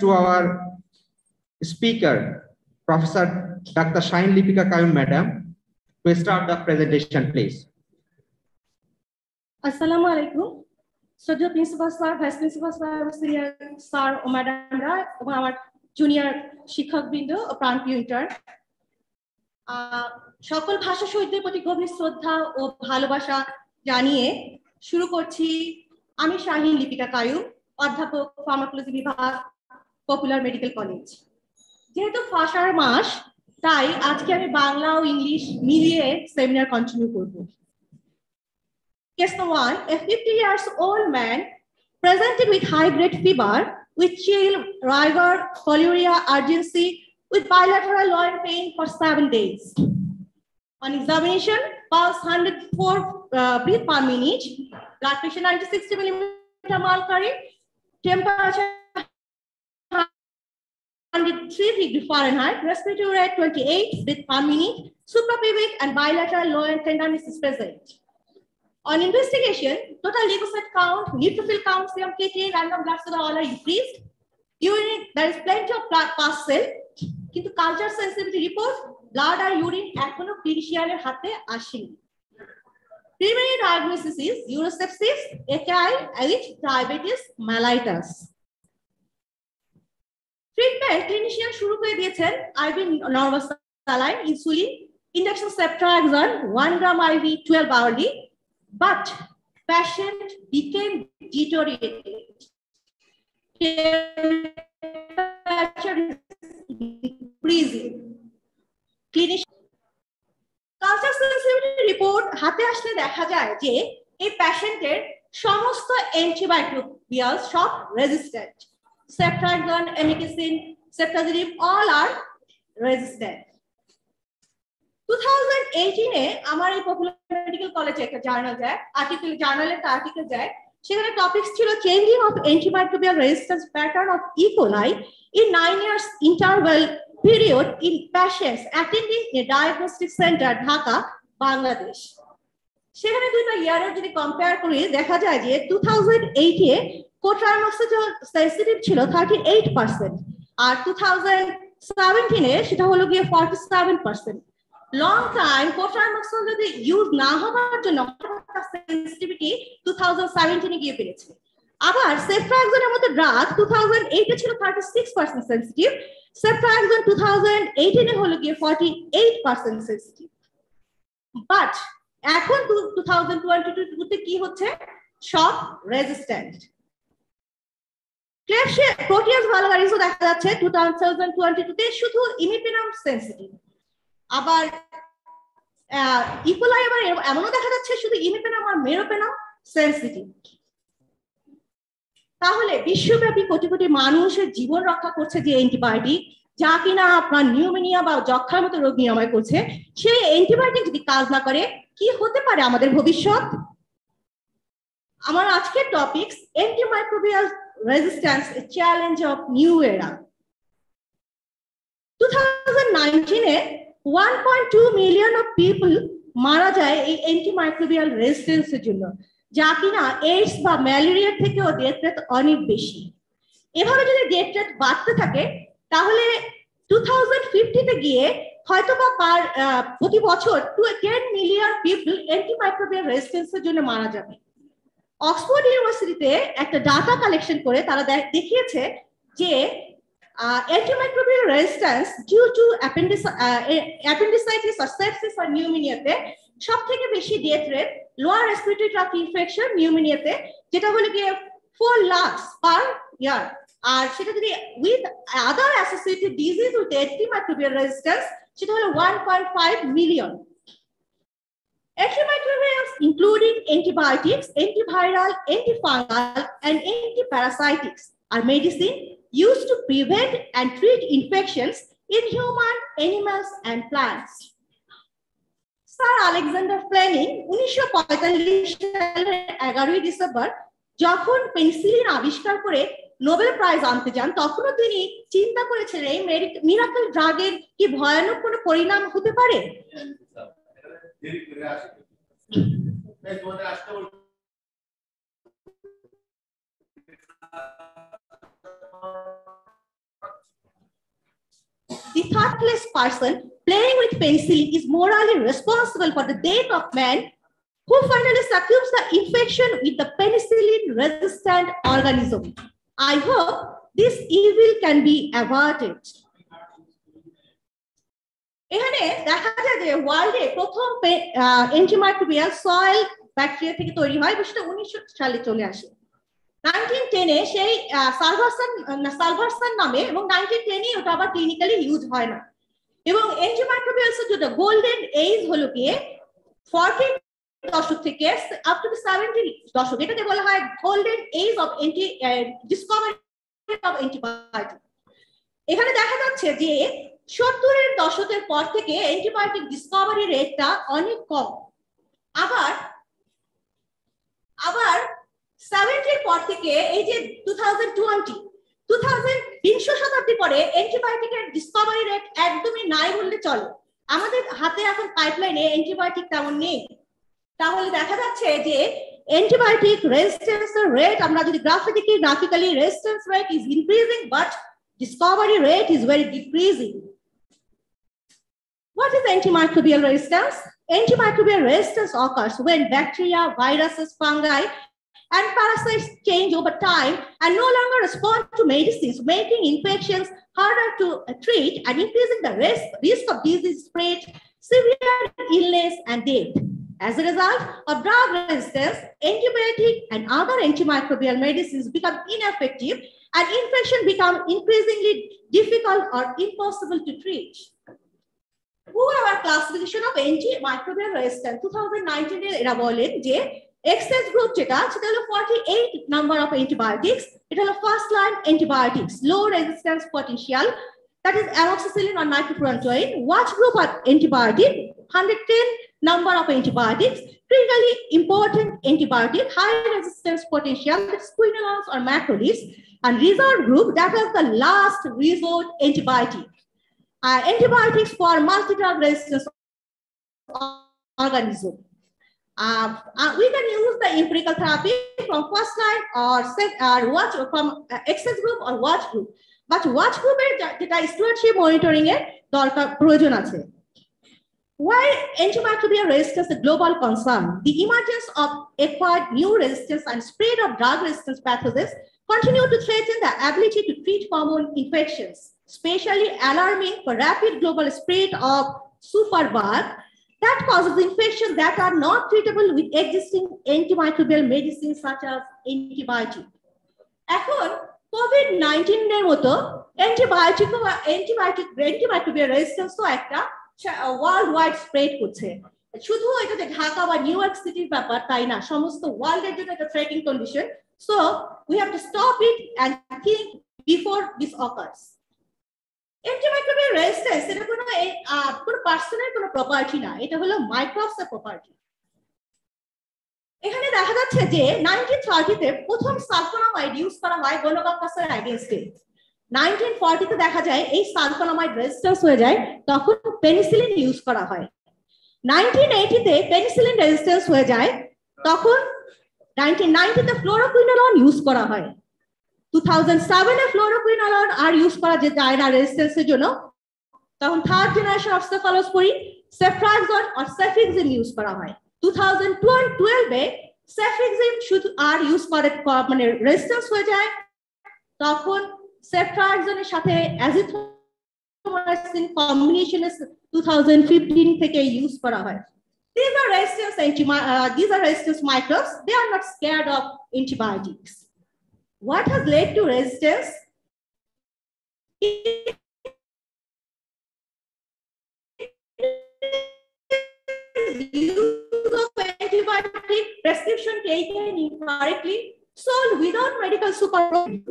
to our speaker, Professor Dr. Shine Lipika Kayum, Madam, to start the presentation, please. আসসালামু আলাইকুম শ্রদ্ধেয় principal sir vice principal sir এবং senior sir ও ম্যাডামরা এবং আমার জুনিয়র শিক্ষকবৃন্দ ও প্রাণপ্রিয় ইন্টার সকল ভাষা শহীদদের প্রতি গভীর শ্রদ্ধা ও ভালোবাসা জানিয়ে শুরু করছি আমি শাহিন লিপিকা কায়ুম অধ্যাপক ফার্মাকোলজি বিভাগ পপুলার মেডিকেল কলেজ যেহেতু ভাষার মাস তাই আজকে আমি বাংলা ও ইংলিশ মিলিয়ে সেমিনার কন্টিনিউ করবো Case number one, a 50 years old man presented with high grade fever, with chill, rigor, polyuria, urgency, with bilateral loin pain for seven days. On examination, pulse 104 uh, beat per minute, blood pressure 90 millimeter mercury, temperature 103 degree Fahrenheit, respiratory rate 28 beat per minute, suprapubic and bilateral loin tenderness is present. On investigation, total leukocyte count, neutrophil count, serum creatinine, random blood sugar all are increased. Urine, there is plenty of blood past cell. কিন্তু culture sensitivity report blood আর urine এখনো ক্লিনিশিয়ানের হাতে আসেনি preliminary diagnosis is urosepsis AKI with diabetes mellitus Treatment clinician শুরু করে দিয়েছেন IV normal saline insulin induction ceftriaxone one gram IV 12 hourly but patient became deteriorated. Report হাতে আসলে দেখা যায় যে এই প্যাশেন্টের সমস্ত অ্যান্টিবায়োটিক সব রেজিস্ট্যান্ট সেপ্টাগন এমিকেসিন সেপ্টাজিলিম অল আর রেজিস্ট্যান্ট 2018 এ আমার এই পপুলার মেডিকেল কলেজে একটা জার্নাল যায় আর্টিকেল জার্নালে একটা আর্টিকেল যায়, সেখানে টপিকস ছিল changing of antimicrobial resistance pattern of E coli in nine years interval period in patients attending a centre Dhaka Bangladesh সেখানে দুইটা ইয়ারের যদি কম্পেয়ার করি দেখা যায় যে টু থাউজেন্ড এইটে সেন্সিটিভ ছিল থার্টি এইট পার্সেন্ট আর টু থাউজেন্ড সেভেন্টিনে সেটা হলো গিয়ে forty seven percent long time cotrimoxazole যদি ইউজ না হওয়ার জন্য সেন্সিটিভিটি টু থাউজেন্ড সেভেন্টিনে গিয়ে পেরেছে আবার সেফ্রাক্সনের মতো ড্রাগ টু থাউজেন্ড এইটে ছিল thirty six percent sensitive ceftriaxone two thousand এইটিনে হলো গিয়ে forty eight percent sensitive but এখন টু থাউজেন্ড টোয়েন্টি টুতে কি হচ্ছে? সব রেজিস্ট্যান্ট প্রোটিয়াস ভালোগারিজও দেখা যাচ্ছে টু থাউজেন্ড টোয়েন্টি টুতে শুধু ইমিপিনাম সেন্সিটিভ আবার ইকোলাই আবার এমনও দেখা যাচ্ছে শুধু ইমিপেনাম আর মেরোপেনাম সেন্সিটিভ তাহলে বিশ্বব্যাপী কোটি কোটি মানুষের জীবন রক্ষা করছে যে অ্যান্টিবায়োটিক যা কিনা আপনার নিউমোনিয়া বা যক্ষার মতো রোগ নিরাময় করছে, সেই অ্যান্টিবায়োটিক যদি কাজ না করে কি হতে পারে আমাদের ভবিষ্যৎ? আমার আজকের topics antimicrobial resistance challenge of new era two thousand নাইনটিনে 1.2 million of people মারা যায় এই অ্যান্টিমাইক্রোবিয়াল রেজিস্ট্যান্সের জন্য, যা কিনা এইডস বা ম্যালেরিয়ার থেকেও ডেথ রেট অনেক বেশি। এভাবে যদি ডেথ রেট বাড়তে থাকে, তাহলে টু থাউজেন্ড গিয়ে হয়তো বা পার প্রতি বছর two ten million people antimicrobial রেজিস্ট্যান্সের জন্য মারা যাবে। অক্সফোর্ড ইউনিভার্সিটিতে একটা ডাটা কালেকশন করে তারা দেখিয়েছে যে uh, antimicrobial resistance due to appendix, uh, appendicitis or sepsis or pneumonia তে সব থেকে বেশি death rate lower respiratory tract infection নিউমিনিয়াতে যেটা হলো গিয়ে ফোর লাখস পার ইয়ার আর সেটা যদি with other associated disease with antimicrobial resistance সেটা হলো one point five million Antimicrobials including antibiotics, antiviral, antifungal, and antiparasitics are medicine used to prevent and treat infections in human, animals, and plants. Sir Alexander Fleming উনিশশো সালের এগারোই December যখন penicillin আবিষ্কার করে Nobel prize আনতে যান তখনও তিনি চিন্তা করেছিলেন এই মিরাকল ড্রাগের কি ভয়ানক কোনো পরিণাম হতে পারে the thoughtless person playing with penicillin is morally responsible for the death of man who finally succumbs the infection with the penicillin resistant organism. I hope this evil can be averted. এখানে দেখা যায় যে ওয়ার্ল্ডে প্রথম antimicrobial soil bacteria থেকে তৈরি হয় সেটা উনিশশো সালে চলে আসে নাইনটিন টেনে সেই সালভারসান সালভারসান নামে এবং নাইনটিন টেনে ওটা আবার ক্লিনিক্যালি ইউজ হয় না এবং অ্যান্টিমাইক্রোবিয়ালস যেটা গোল্ডেন এইজ হলো গিয়ে ফর্টিন দশক থেকে আপ টু সেভেন্টি দশক এটাকে বলা হয় golden age of anti discovery of antibiotic এখানে দেখা যাচ্ছে যে সত্তরের দশকের পর থেকে অ্যান্টিবায়োটিক ডিসকভারি রেটটা অনেক কম। আবার আবার সেভেন্টির পর থেকে এই যে two thousand twenty two thousand বিংশ শতাব্দী পরে অ্যান্টিবায়োটিকের ডিসকভারি রেট একদমই নাই বললে চলে। আমাদের হাতে এখন পাইপলাইনে অ্যান্টিবায়োটিক তেমন নেই। তাহলে দেখা যাচ্ছে যে অ্যান্টিবায়োটিক রেজিস্ট্যান্স রেট আমরা যদি গ্রাফে দেখি graphically resistance rate is increasing but discovery rate is very decreasing. What is antimicrobial resistance? Antimicrobial resistance occurs when bacteria, viruses, fungi, and parasites change over time and no longer respond to medicines, making infections harder to treat and increasing the risk, risk of disease spread, severe illness, and death. As a result of drug resistance, antibiotic and other antimicrobial medicines become ineffective and infection become increasingly difficult or impossible to treat. Who have a classification of antimicrobial resistance? 2019 এর এরা বলেন যে access group যেটা সেটা হলো 48 number of antibiotics এটা হলো first line antibiotics low resistance potential that is amoxicillin or nitrofurantoin. Watch group of antibiotic, 110 number of antibiotics, critically important antibiotic, high resistance potential, that's quinolones or macrolides, and resort group, that is the last resort antibiotic. Uh, antibiotics for multi-drug resistance organism. Uh, uh, we can use the empirical therapy from first line or set, or watch from uh, excess group or watch group. But watch group যেটা stewardship monitoring এর দরকার প্রয়োজন আছে Why antimicrobial resistance is a global concern? The emergence of acquired new resistance and spread of drug resistance pathogens continue to threaten the ability to treat common infections, especially alarming for rapid global spread of superbug that causes infections that are not treatable with existing antimicrobial medicines such as antibiotic. এখন Covid nineteen এর মতো antibiotic antibiotic antimicrobial resistance তো একটা world wide spread করছে। শুধু এটা যে ঢাকা বা নিউ ইয়র্ক সিটির ব্যাপার তাই না, সমস্ত ওয়ার্ল্ডের জন্য একটা threatening condition so we have to stop it and think before this occurs antimicrobial resistance এটা কোনো কোনো পার্সনের কোনো প্রপার্টি না, এটা হলো মাইক্রোবসের প্রপার্টি এখানে দেখা যাচ্ছে যে নাইনটিন থার্টিতে প্রথম সালফোনামাইড ইউজ করা হয় গোনোকাকাসের অ্যাগেনস্টে নাইনটিন ফর্টিতে দেখা যায় এই সালফোনামাইড রেজিস্ট্যান্স হয়ে যায়, তখন পেনিসিলিন ইউজ করা হয়। নাইনটিন এইটিতে পেনিসিলিন রেজিস্ট্যান্স হয়ে যায়, তখন নাইনটিন নাইনটিতে ফ্লোরোকুইনোলন ইউজ করা হয়। টু থাউজেন্ড সেভেনে ফ্লোরোকুইনোলন আর ইউজ করা যে যায় না রেজিস্ট্যান্সের জন্য। তখন third generation of cephalosporin ceftriaxone R cefixime use করা হয়। টু 2012 এ সেফ্রিক্সিন শুধু আর ইউজ করে মানে রেজিস্ট্যান্স হয়ে যায়। তখন সেফ্রাক্সনের সাথে azithromycin কম্বিনেশন 2015 থেকে ইউজ করা হয় These are resistance anti uh, these are resistance microbes. They are not scared of antibiotics. What has led to resistance? use of antibiotic prescription taken incorrectly, sold without medical supervision,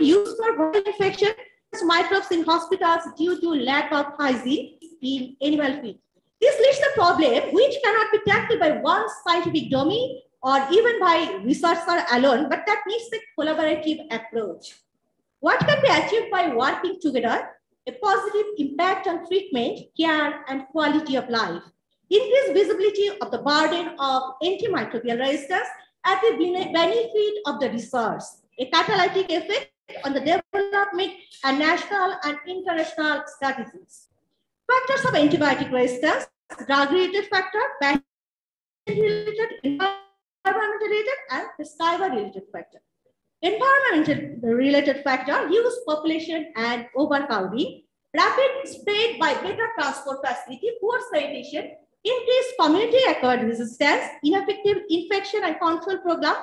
used for viral infection, microbes in hospitals due to lack of hygiene in animal feed. This leads to problem which cannot be tackled by one scientific domain or even by researcher alone, but that needs a collaborative approach. What can be achieved by working together? A positive impact on treatment, care, and quality of life Increased visibility of the burden of antimicrobial resistance at the benefit of the research, a catalytic effect on the development and national and international strategies. Factors of antibiotic resistance, drug-related factor, related, environmental-related, and pesticide-related factor. Environmental-related factor, use population and overcrowding, rapid spread by better transport facility, poor sanitation, increased community-acquired resistance, ineffective infection and control program,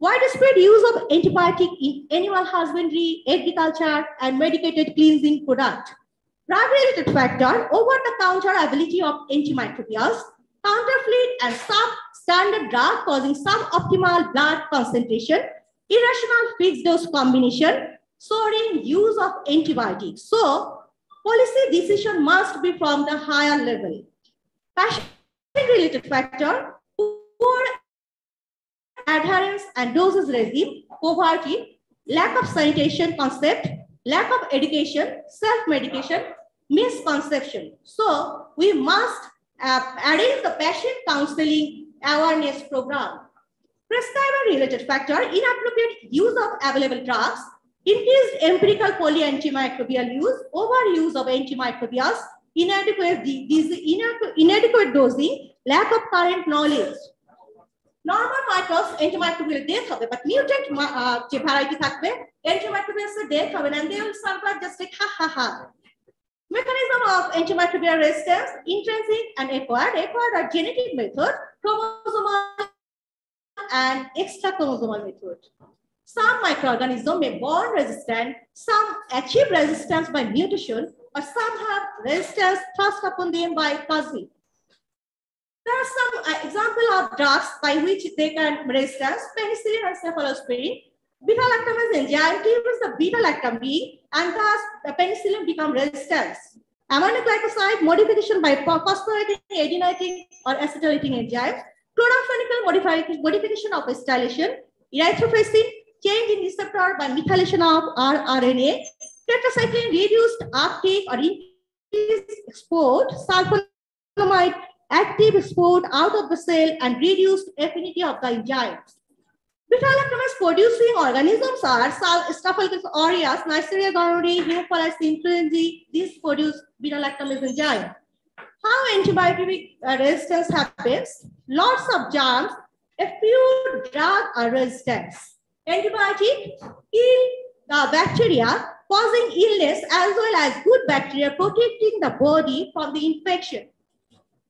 widespread use of antibiotic in animal husbandry, agriculture, and medicated cleansing product. Drug-related factor, over-the-counter ability of antimicrobials, counterfeit and substandard drug causing suboptimal blood concentration, irrational fixed dose combination, soaring use of antibiotics. So, policy decision must be from the higher level. Passion-related factor, poor adherence and doses regime, poverty, lack of sanitation concept, lack of education, self-medication, misconception. So we must uh, arrange the patient counseling awareness program. Prescriber-related factor, inappropriate use of available drugs, increased empirical polyantimicrobial use, overuse of antimicrobials, inadequate, inadequate dosing, lack of current knowledge. Normal microbes antimicrobial death হবে but mutant যে variety থাকবে antimicrobials এর death হবে না they will survive just like Ha Ha Ha Mechanism of antimicrobial resistance, intrinsic and acquired. Acquired are genetic method, chromosomal and extra chromosomal method. Some microorganisms may born resistant, some achieve resistance by mutation, or some have resistance thrust upon them by cosmic. There are some uh, example of drugs by which they can resist penicillin and cephalosporin. Beta-lactam enzyme is the beta-lactam B and thus the penicillin become resistant. Aminoglycoside modification by phosphorylating, adenylating or acetylating enzymes. Chlorophenical modification of acetylation. Erythropoietin change in receptor by methylation of RNA, Tetracycline reduced uptake or increased export. Sulfonamide active export out of the cell and reduced affinity of the enzymes. Beta-lactamase producing organisms are Staphylococcus aureus, Neisseria gonorrhoeae, Haemophilus influenzae. These produce beta-lactamase enzyme. How antibiotic uh, resistance happens? Lots of germs, a few drug resistance. Antibiotic kill the uh, bacteria causing illness as well as good bacteria protecting the body from the infection.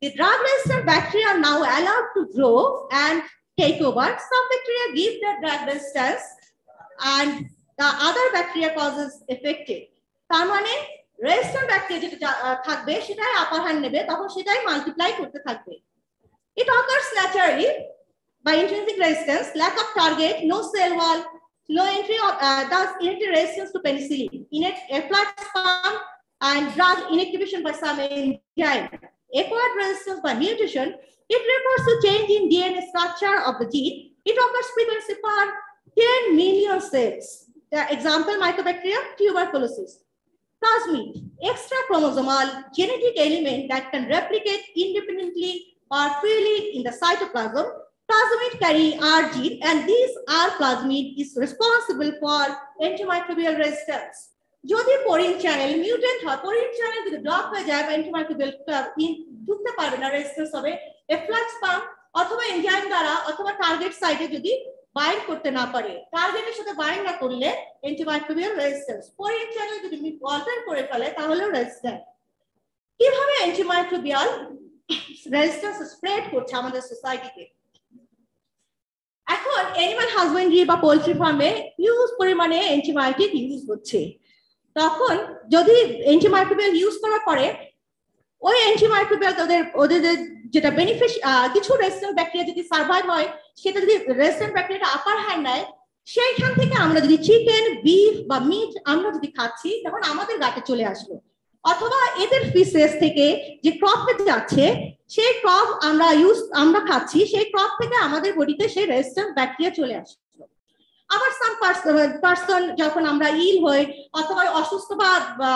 The drug-resistant bacteria are now allowed to grow and take over. Some bacteria give their drug resistance and the other bacteria causes affected. তার মানে resistant bacteria যেটা থাকবে সেটাই upper hand নেবে তখন সেটাই multiply করতে থাকবে It occurs naturally by intrinsic resistance, lack of target, no cell wall, no entry of uh, thus innate resistance to penicillin, innate efflux pump, and drug inactivation by some enzyme resistance by mutation, it refers to change in DNA structure of the gene. It occurs frequency per 10 million cells. The example, Mycobacterium tuberculosis. Plasmid, extra chromosomal genetic element that can replicate independently or freely in the cytoplasm. Plasmid carry R gene and this R plasmid is responsible for antimicrobial resistance. যদি পরিন channel mutant হয় পরিন channel যদি block হয়ে যায় বা antimicrobial ঢুকতে পারবে না resistance হবে এফ্লাক্স পাম্প অথবা এনজাইম দ্বারা অথবা টার্গেট সাইটে যদি বাইন্ড করতে না পারে টার্গেটের সাথে বাইন্ড না করলে অ্যান্টিমাইক্রোবিয়াল রেজিস্ট্যান্স পরিন চ্যানেল যদি অল্টার করে ফেলে, তাহলেও রেজিস্ট্যান্ট কীভাবে অ্যান্টিমাইক্রোবিয়াল রেজিস্ট্যান্স স্প্রেড করছে আমাদের সোসাইটিতে এখন অ্যানিমাল হাজবেন্ডারি বা পোল্ট্রি ফার্মে ইউজ পরিমাণে অ্যান্টিবায়োটিক ইউজ হচ্ছে। তখন যদি অ্যান্টিমাইক্রোবিয়াল ইউজ করার পরে, ওই অ্যান্টিমাইক্রোবিয়াল তাদের ওদের যেটা বেনিফিশ কিছু রেসিডেন্ট ব্যাকটেরিয়া যদি সার্ভাইভ হয়, সেটা যদি রেসিডেন্ট ব্যাকটেরিয়াটা আপার হ্যান্ড নেয়, সেইখান থেকে আমরা যদি চিকেন বিফ বা মিট আমরা যদি খাচ্ছি, তখন আমাদের গাতে চলে আসলো। অথবা এদের ফিসেস থেকে যে ক্রপে যাচ্ছে, সেই ক্রপ আমরা ইউজ আমরা খাচ্ছি, সেই ক্রপ থেকে আমাদের বডিতে সেই রেসিডেন্ট ব্যাকটেরিয়া চলে আসলো। আবার সাম পার্সন যখন আমরা ইল হই অথবা অসুস্থ বা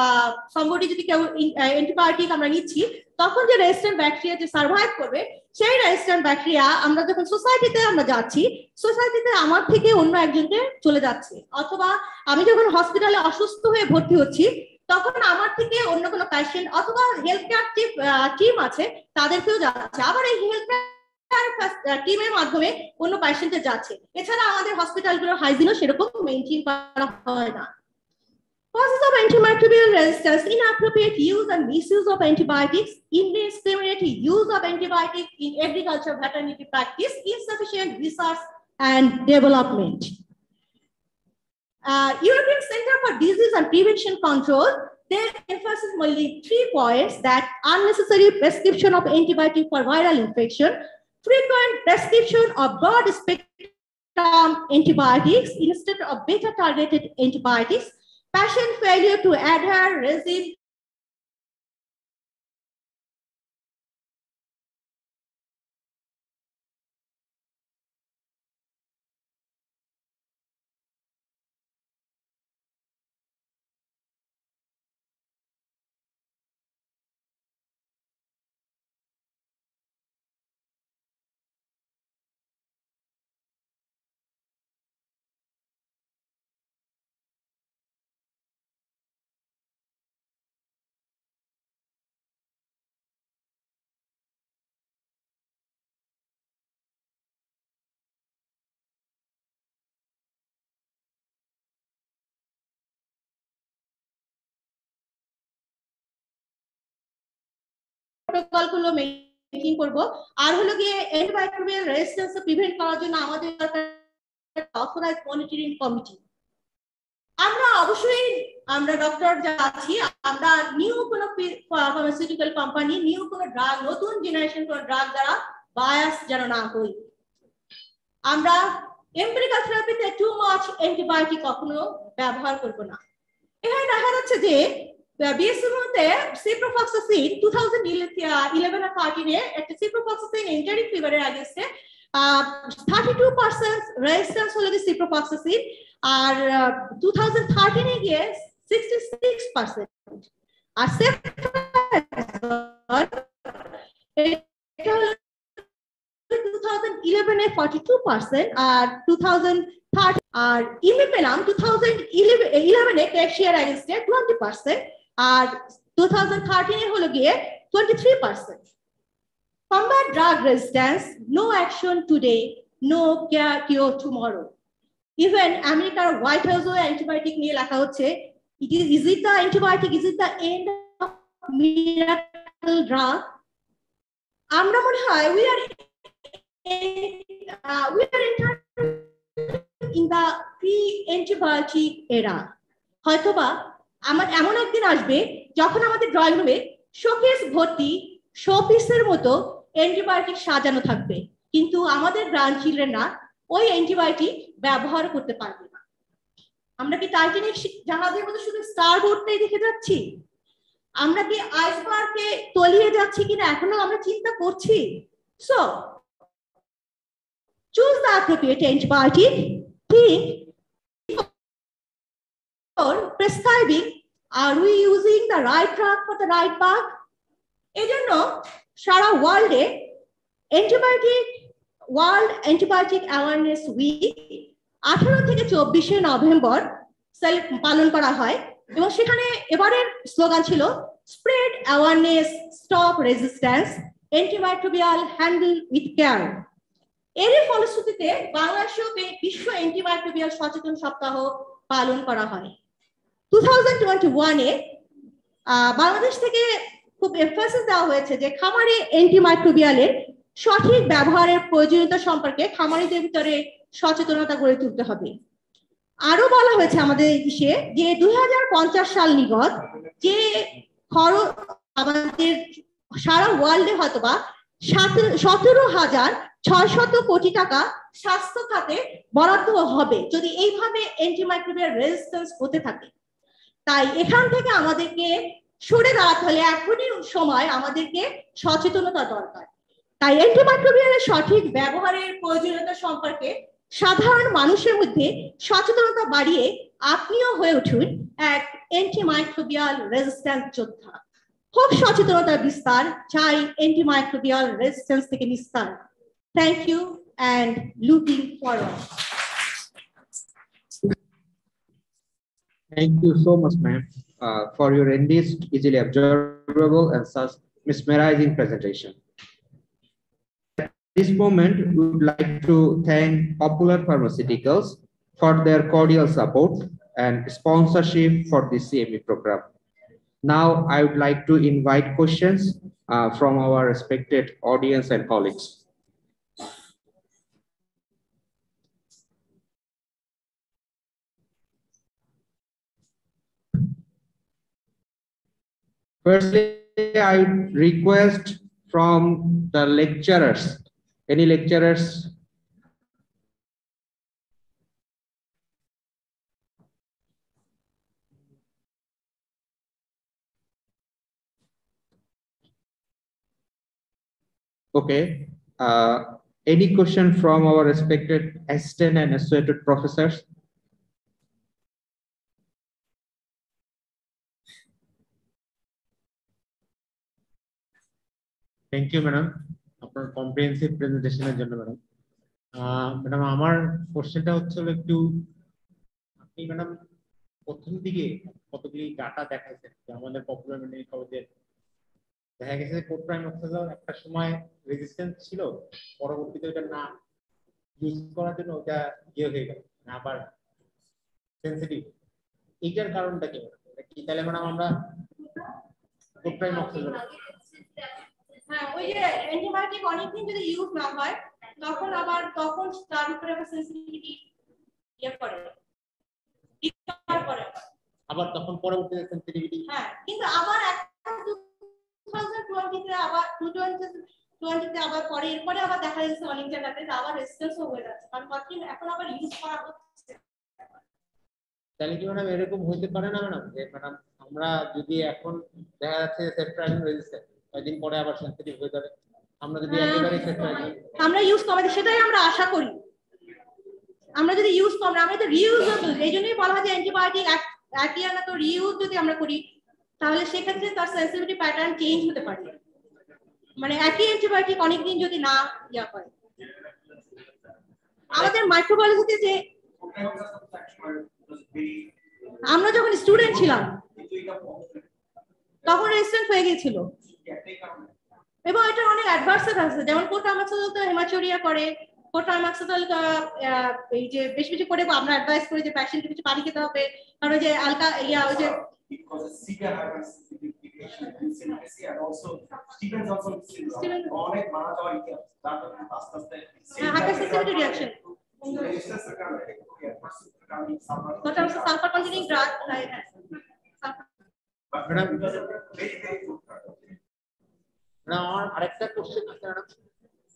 সম্বটি যদি কেউ অ্যান্টিবায়োটিক আমরা নিচ্ছি, তখন যে রেজিস্ট্যান্ট ব্যাকটেরিয়া যে সার্ভাইভ করবে, সেই রেজিস্ট্যান্ট ব্যাকটেরিয়া আমরা যখন সোসাইটিতে আমরা যাচ্ছি সোসাইটিতে আমার থেকে অন্য একজনকে চলে যাচ্ছে। অথবা আমি যখন হসপিটালে অসুস্থ হয়ে ভর্তি হচ্ছি, তখন আমার থেকে অন্য কোনো প্যাশেন্ট অথবা হেলথ কেয়ার টিম আছে, তাদেরকেও যাচ্ছে। আবার এই হেলথ টিমের মাধ্যমে অন্য পেশেন্টে যাচ্ছে এছাড়া আমাদের হসপিটালগুলোর হাইজিনও সেরকম মেনটেন করা হয় না Causes of antimicrobial resistance, inappropriate use and misuse of antibiotics, indiscriminate use of antibiotics in agriculture veterinary practice, insufficient research and development. Uh, European Center for Disease and Prevention Control, they emphasize only three points that unnecessary prescription of antibiotic for viral infection, frequent prescription of broad spectrum antibiotics instead of beta targeted antibiotics, patient failure to adhere regime প্রোটোকলগুলো maintain করব। আর হলো গিয়ে antibiotic resistance prevent করার জন্য আমাদের দরকার authorize monitoring committee আমরা অবশ্যই, আমরা ডক্টর যা আছি, আমরা নিউ কোনো ফার্মাসিউটিক্যাল কোম্পানি নিউ কোনো ড্রাগ নতুন জেনারেশন কোনো ড্রাগ দ্বারা বায়াস যেন না হই আমরা এম্পিরিক্যাল থেরাপিতে টু মাচ অ্যান্টিবায়োটিক কখনো ব্যবহার করব না। এখানে দেখা যাচ্ছে যে বিএসসির মধ্যে সিপ্রোফক্সাসিন 2011 আর 13 এ একটা সিপ্রোফক্সাসিন এন্টারিক ফিভারের আগেস্টে 32% রেজিস্ট্যান্স হলো সিপ্রোফক্সাসিন আর 2013 এ গিয়ে 66% আর এটা হলো 2011 এ 42% আর 2013 আর ইমিপেনাম 2011 এ ক্যাশিয়ার আগেস্টে 20% আর টু হলো গিয়ে twenty drug resistance no action today no care cure tomorrow even আমেরিকার হোয়াইট হাউসও অ্যান্টিবায়োটিক নিয়ে লেখা হচ্ছে it is the antibiotic is is the end drug আমরা মনে হয় we are we are inter in হয়তোবা আমার এমন একদিন আসবে যখন আমাদের ড্রয়িং রুমে শোকেস ভর্তি শোপিসের মতো অ্যান্টিবায়োটিক সাজানো থাকবে। কিন্তু আমাদের গ্রান্ড চিলড্রেনরা ওই অ্যান্টিবায়োটিক ব্যবহার করতে পারবে না। আমরা কি টাইটানিক জাহাজের মতো শুধু স্টার বোর্ডটাই দেখে যাচ্ছি? আমরা কি আইসবার্গে তলিয়ে যাচ্ছি কিনা এখনও আমরা চিন্তা করছি? So choose the appropriate antibiotic think or prescribing, are we using the right drug for the right bug? এজন্য সারা ওয়ার্ল্ডে antibiotic world antibiotic awareness week আঠারো থেকে চব্বিশে নভেম্বর পালন করা হয় এবং সেখানে এবারের স্লোগান ছিল spread awareness stop resistance antimicrobial handle with care এরই ফলশ্রুতিতে বাংলাদেশেও বিশ্ব অ্যান্টিমাইক্রোবিয়াল সচেতন সপ্তাহ পালন করা হয়। টু থাউজেন্ড টোয়েন্টি ওয়ানে বাংলাদেশ থেকে খুব এমফাসিস দেওয়া হয়েছে যে খামারে অ্যান্টিমাইক্রোবিয়ালের সঠিক ব্যবহারের প্রয়োজনীয়তা সম্পর্কে খামারিদের ভিতরে সচেতনতা গড়ে তুলতে হবে। আরও বলা হয়েছে আমাদের দেশে যে দুই হাজার পঞ্চাশ সাল নিগত যে খরচ আমাদের সারা ওয়ার্ল্ডে হয়তোবা সতেরো হাজার ছয়শত কোটি টাকা স্বাস্থ্য খাতে বরাদ্দ হবে যদি এইভাবে অ্যান্টিমাইক্রোবিয়াল রেজিস্ট্যান্স হতে থাকে। তাই এখান থেকে আমাদেরকে সরে দাঁড়াতে হলে এখনই সময় আমাদেরকে সচেতনতা দরকার। তাই অ্যান্টিমাইক্রোবিয়ালের সঠিক ব্যবহারের প্রয়োজনীয়তা সম্পর্কে সাধারণ মানুষের মধ্যে সচেতনতা বাড়িয়ে আপনিও হয়ে উঠুন এক অ্যান্টিমাইক্রোবিয়াল রেজিস্ট্যান্স যোদ্ধা। হোক সচেতনতার বিস্তার চাই অ্যান্টিমাইক্রোবিয়াল রেজিস্ট্যান্স থেকে নিস্তার। Thank you and looking forward Thank you so much, ma'am, uh, for your enriched, easily observable and such mesmerizing presentation. At this moment, we would like to thank Popular Pharmaceuticals for their cordial support and sponsorship for this CME program. Now, I would like to invite questions uh, from our respected audience and colleagues. Firstly, I request from the lecturers, any lecturers? Okay, uh, any question from our respected assistant and associated professors? Thank you madam আপনার comprehensive প্রেজেন্টেশনের জন্য madam madam আমার কোশ্চেনটা হচ্ছে একটু, আপনি madam প্রথম দিকে কতগুলি ডাটা দেখাইছেন? যে আমাদের পপুলার মেডিকেল কলেজে দেখা গেছে যে কোপ্রাইম অক্সিজেন একটা সময় রেজিস্ট্যান্স ছিল, পরবর্তীতে ওটা না ইউজ করার জন্য ওটা ইয়ে হয়ে গেল না আবার সেন্সিটিভ এইটার কারণটা কি? কি তাহলে ম্যাডাম আমরা কোপ্রাইম অক্সিজেন হ্যাঁ ওই যে অ্যান্টিবায়োটিক অনেকদিন যদি ইউজ না হয় তখন আবার তখন তার উপরে আবার সেন্সিটিভিটি ইয়ে করে। আবার তখন পরবর্তীতে সেন্সিটিভিটি হ্যাঁ কিন্তু আবার 2020 তে আবার 2020 তে আবার পরে এরপরে আবার দেখা যাচ্ছে অনেক জায়গাতে আবার হয়ে যাচ্ছে। কারণ এখন আবার ইউজ করা হচ্ছে। তাহলে কি ম্যাডাম এরকম হইতে পারে না ম্যাডাম যে ম্যাডাম আমরা যদি এখন দেখা যাচ্ছে কয়েকদিন পরে আবার সেন্সিটিভ হয়ে যাবে। আমরা যদি হ্যাঁ। একেবারে আমরা ইউজ কমাতে সেটাই আমরা আশা করি। আমরা যদি ইউজ কম আমরা তো রিইউজেবল এই জন্যই বলা হয় যে অ্যান্টিবায়োটিক একই আনা তো রিইউজ যদি আমরা করি তাহলে সেক্ষেত্রে তার সেন্সিটিভিটি প্যাটার্ন চেঞ্জ হতে পারে। মানে একই অ্যান্টিবায়োটিক অনেকদিন যদি না ইয়া করে। আমাদের মাইক্রোবায়োলজিতে যে আমরা যখন স্টুডেন্ট ছিলাম তখন রেজিস্ট্যান্ট হয়ে গিয়েছিল। এবং এটা অনেক অ্যাডভার্সেস আছে যেমন কোটামাক্সাজল তো হেমাচুরিয়া করে কোটামাক্সাজল এই যে বেশি বেশি করে আমরা অ্যাডভাইস করি যে প্যাশেন্টকে কিছু পানি খেতে হবে কারণ যে আলকা ইয়া ওই যে ড্রাগ হ্যাঁ আমার আরেকটা কোশ্চেন আছে ম্যাডাম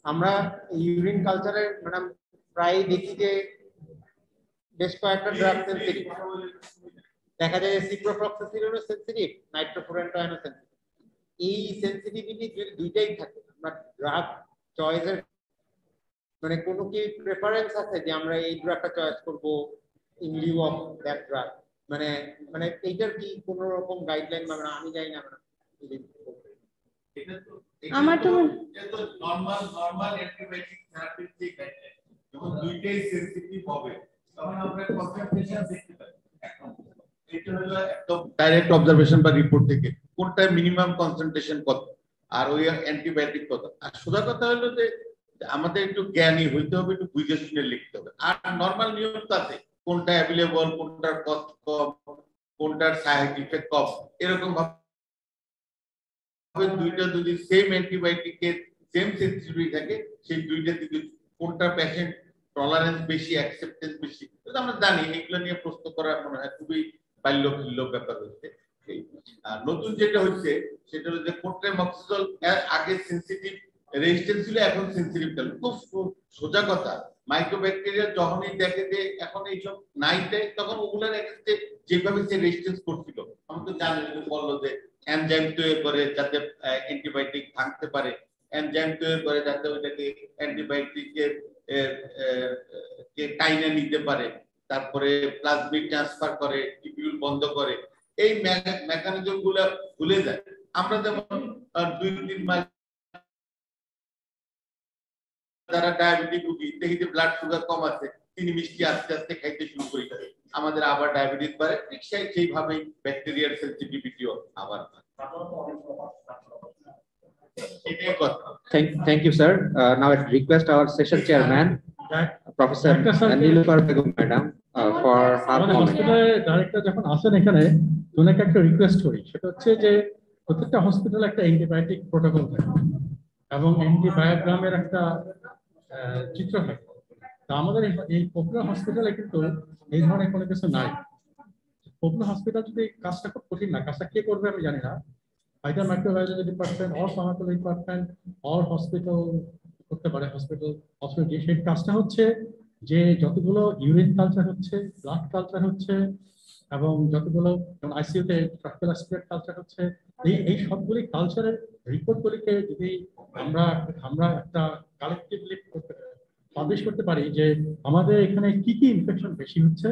আমরা ইউরিন কালচারে ম্যাডাম প্রায় দেখি যে বেশ কয়েকটা ড্রাগ সেন্সিটিভ দেখা যায় সিপ্রোফ্লক্সাসিলিনও সেন্সিটিভ নাইট্রোফুরেন্টাইনও সেন্সিটিভ এই সেন্সিটিভিটি যদি দুইটাই থাকে, আমরা ড্রাগ চয়েসের মানে কোনো কি প্রেফারেন্স আছে যে আমরা এই ড্রাগটা চয়েস করব in lieu of that drug মানে মানে এইটার কি কোনো রকম গাইডলাইন মানে আমি জানি না আমার তো নরমাল নরমাল অ্যান্টিবায়োটিক থেরাপির যে গাইডলাইন যখন দুইটাই সেনসিটিভ হবে তখন আমরা কনসেন্ট্রেশন দেখতে পাই। এটা হলো একদম ডাইরেক্ট অবজারভেশন বা রিপোর্ট থেকে কোনটা মিনিমাম কনসেন্ট্রেশন কত আর ওই অ্যান্টিবায়োটিক কত। আর সোজা কথা হলো যে আমাদের একটু জ্ঞানী হইতে হবে একটু বুঝে শুনে লিখতে হবে। আর নরমাল নিয়ম তো আছে কোনটা অ্যাভেলেবল কোনটার কস্ট কম কোনটার সাইড ইফেক্ট কম এরকম ভাবে দুইটা যদি সেম অ্যান্টিবায়োটিকের সেম সেন্সিটিভিটি থাকে, সেই দুইটা দিকে কোনটা পেশেন্ট টলারেন্স বেশি অ্যাকসেপ্টেন্স বেশি আমরা জানি, এগুলো নিয়ে প্রশ্ন করা মনে হয় খুবই বাল্য খিল্য ব্যাপার হচ্ছে। আর নতুন যেটা হচ্ছে, সেটা হলো যে কোট্রেমক্সিজল আগে সেন্সিটিভ রেজিস্ট্যান্স ছিল, এখন সেন্সিটিভ খুব সোজা কথা মাইক্রোব্যাকটেরিয়া যখনই দেখে যে এখন এইসব নাইটে তখন ওগুলোর এগেন্স্টে যেভাবে সে রেজিস্ট্যান্স করছিল আমি তো জানি, বলল যে এনজাইম তৈরি করে যাতে অ্যান্টিবায়োটিক ভাঙতে পারে। এনজাইম তৈরি করে যাতে ওইটাকে টাইনে নিতে পারে। তারপরে প্লাজমিক ট্রান্সফার করে বন্ধ করে। এই মেকানিজমগুলো ভুলে যায়। আমরা যেমন দুই, তিন মাস যারা ডায়াবেটিক রুগী দেখি যে ব্লাড সুগার কম আছে, তিনি মিষ্টি আস্তে আস্তে খাইতে শুরু করি আমাদের আবার ডায়াবেটিস বাড়ে ঠিক সেই সেইভাবেই ব্যাকটেরিয়ার সেন্সিটিভিটিও আবার Thank, thank you, sir. Uh, now I request our session chairman, Professor Nilupar Begum, madam, uh, for half moment. যখন আসেন এখানে ওনাকে একটা রিকোয়েস্ট করি। সেটা হচ্ছে যে প্রত্যেকটা হসপিটালে একটা অ্যান্টিবায়োটিক প্রোটোকল থাকে এবং অ্যান্টিবায়োগ্রামের একটা আহ, চিত্র থাকে। তা আমাদের এই- পপুলার হসপিটালে কিন্তু এই ধরনের কোনো কিছু নাই। পপুলার হসপিটাল যদি কাজটা খুব কঠিন না, কাজটা কে করবে আমি জানি না। হয়তো microbiology department or pharmacology department or hospital করতে পারে হসপিটাল হসপিটাল সেই কাজটা হচ্ছে যে যতগুলো ইউরিন কালচার হচ্ছে ব্লাড কালচার হচ্ছে এবং যতগুলো আইসিইউতে ট্রাকুলার কালচার হচ্ছে, এই এই সবগুলি কালচারের রিপোর্টগুলিকে যদি আমরা আমরা একটা কালেকটিভলি করতে পাবলিশ করতে পারি যে আমাদের এখানে কি কি ইনফেকশন বেশি হচ্ছে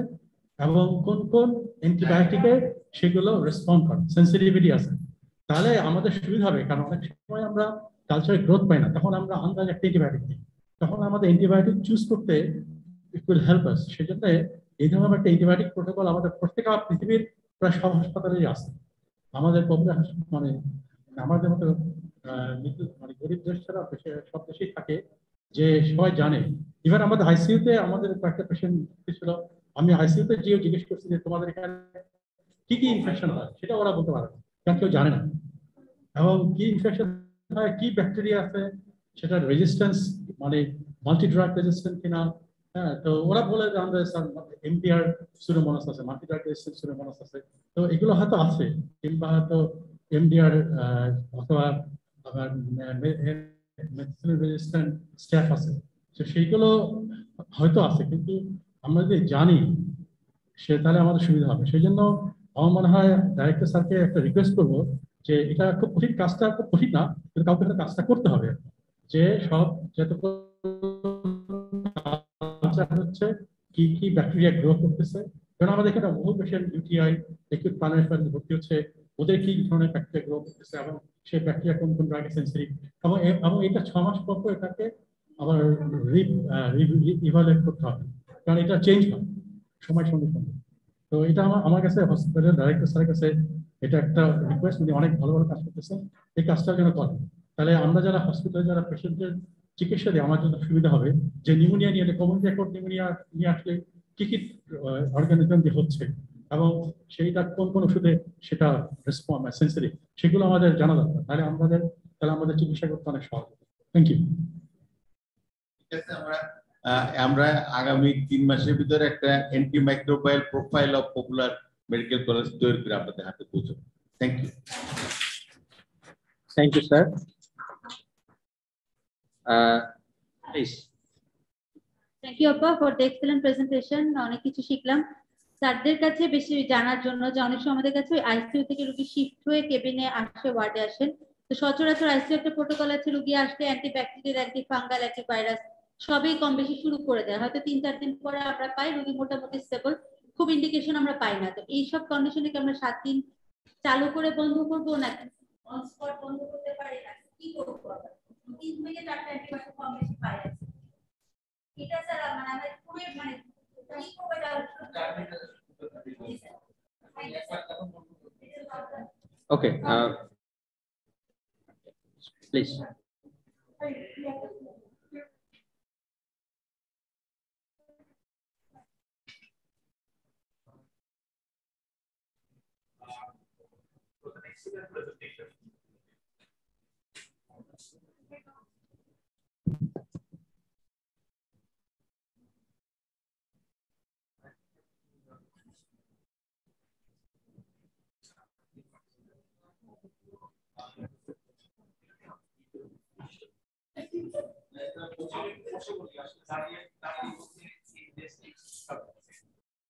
এবং কোন কোন অ্যান্টিবায়োটিকে সেগুলো রেসপন্ড করে সেন্সিটিভিটি আছে। তাহলে আমাদের সুবিধা হবে, কারণ অনেক সময় আমরা কালচারে গ্রোথ পাই না। তখন আমরা আন্দাজ একটা অ্যান্টিবায়োটিক দিই। তখন আমাদের অ্যান্টিবায়োটিক চুজ করতে ইট উইল হেল্প আস সেজন্য এই ধরনের একটা অ্যান্টিবায়োটিক প্রোটোকল আমাদের প্রত্যেক পৃথিবীর প্রায় সব হাসপাতালেই আছে। আমাদের পপুলার মানে আমাদের মতো মানে গরিব দেশ ছাড়া সব দেশেই থাকে। যে সবাই জানে। ইভেন আমাদের আইসিইউতে আমাদের কয়েকটা পেশেন্ট ছিল আমি আইসিইউতে গিয়ে জিজ্ঞেস করছি যে তোমাদের এখানে কি কি ইনফেকশন হয়? সেটা ওরা বলতে পারে কারণ কেউ জানে না। এবং কি ইনফেকশন হয়, কি ব্যাকটেরিয়া আছে, সেটার রেজিস্ট্যান্স মানে মাল্টি ড্রাগ রেজিস্ট্যান্ট কিনা হ্যাঁ তো ওরা বলে যে আমাদের স্যার এমপিআর সুরোমনাস আছে মাল্টি ড্রাগ রেজিস্ট্যান্ট সুরোমনাস আছে। তো এগুলো হয়তো আছে, কিংবা হয়তো এমডিআর অথবা আবার রেজিস্ট্যান্ট স্ট্যাফ আছে। সেইগুলো হয়তো আছে, কিন্তু আমরা যদি জানি, সে তাহলে আমাদের সুবিধা হবে। সেই জন্য আমার মনে হয় ডাইরেক্টর স্যারকে একটা রিকোয়েস্ট করব যে এটা খুব কঠিন কাজটা খুব কঠিন না, কিন্তু কাউকে কাজটা করতে হবে। যে সব culture হচ্ছে, কি কি ব্যাকটেরিয়া গ্রো করতেছে, কারণ আমাদের এখানে বহু পেশেন্ট ইউটিআই প্লানের ভর্তি হচ্ছে, ওদের কি ধরনের ব্যাকটেরিয়া গ্রো করতেছে, এবং সেই ব্যাকটেরিয়া কোন কোন ড্রাগে সেন্সিটিভ এবং এবং এটা ছ মাস পর এটাকে আবার ইভালুয়েট করতে হবে। কারণ এটা চেঞ্জ হয়, সময় সঙ্গে সঙ্গে। তো এটা আমার আমার কাছে হসপিটালের ডাইরেক্টর স্যারের কাছে এটা একটা রিকোয়েস্ট উনি অনেক ভালো ভালো কাজ করতেছেন, এই কাজটা যেন করেন। তাহলে আমরা যারা হসপিটালে যারা পেশেন্টের চিকিৎসা দিই আমার জন্য সুবিধা হবে যে নিউমোনিয়া নিয়ে কমন রেকর্ড নিউমোনিয়া নিয়ে আসলে কি কি অর্গানিজম দিয়ে হচ্ছে। এবং সেইটা কোন কোন ওষুধে সেটা রেসপন্স সেন্সিটিভ সেগুলো আমাদের জানা দরকার। তাহলে আমাদের তাহলে আমাদের চিকিৎসা করতে অনেক সহজ থ্যাংক ইউ ঠিক আছে আমরা আমরা আগামী তিন মাসের ভিতরে একটা antimicrobial profile of popular medical college তৈরি করে আপনাদের হাতে পৌঁছাবো। Thank you Thank you, sir. Uh, please. Thank you আপা ফর দ্য এক্সেলেন্ট প্রেজেন্টেশন অনেক কিছু শিখলাম। স্যারদের কাছে বেশি জানার জন্য যে অনেক সময় আমাদের কাছে আইসিইউ থেকে রুগী শিফট হয়ে কেবিনে আসে ওয়ার্ডে আসেন। তো সচরাচর আইসিইউ একটা প্রোটোকল আছে, রুগী আসলে antibacterial antifungal antivirus সবই কম বেশি শুরু করে দেয়। হয়তো তিন চার দিন পরে আমরা পাই, রুগী মোটামুটি স্টেবল খুব ইন্ডিকেশন আমরা পাই না। তো এইসব কন্ডিশনে কি আমরা সাত দিন চালু করে বন্ধ করব স্পট বন্ধ করতে পারি না? কি আমরা? তিন থেকে চারটা অ্যান্টিবায়োটিক কম বেশি পাই এটা স্যার মানে আমরা পুরো মানে কি করব এটা জি sir Okay, uh, please.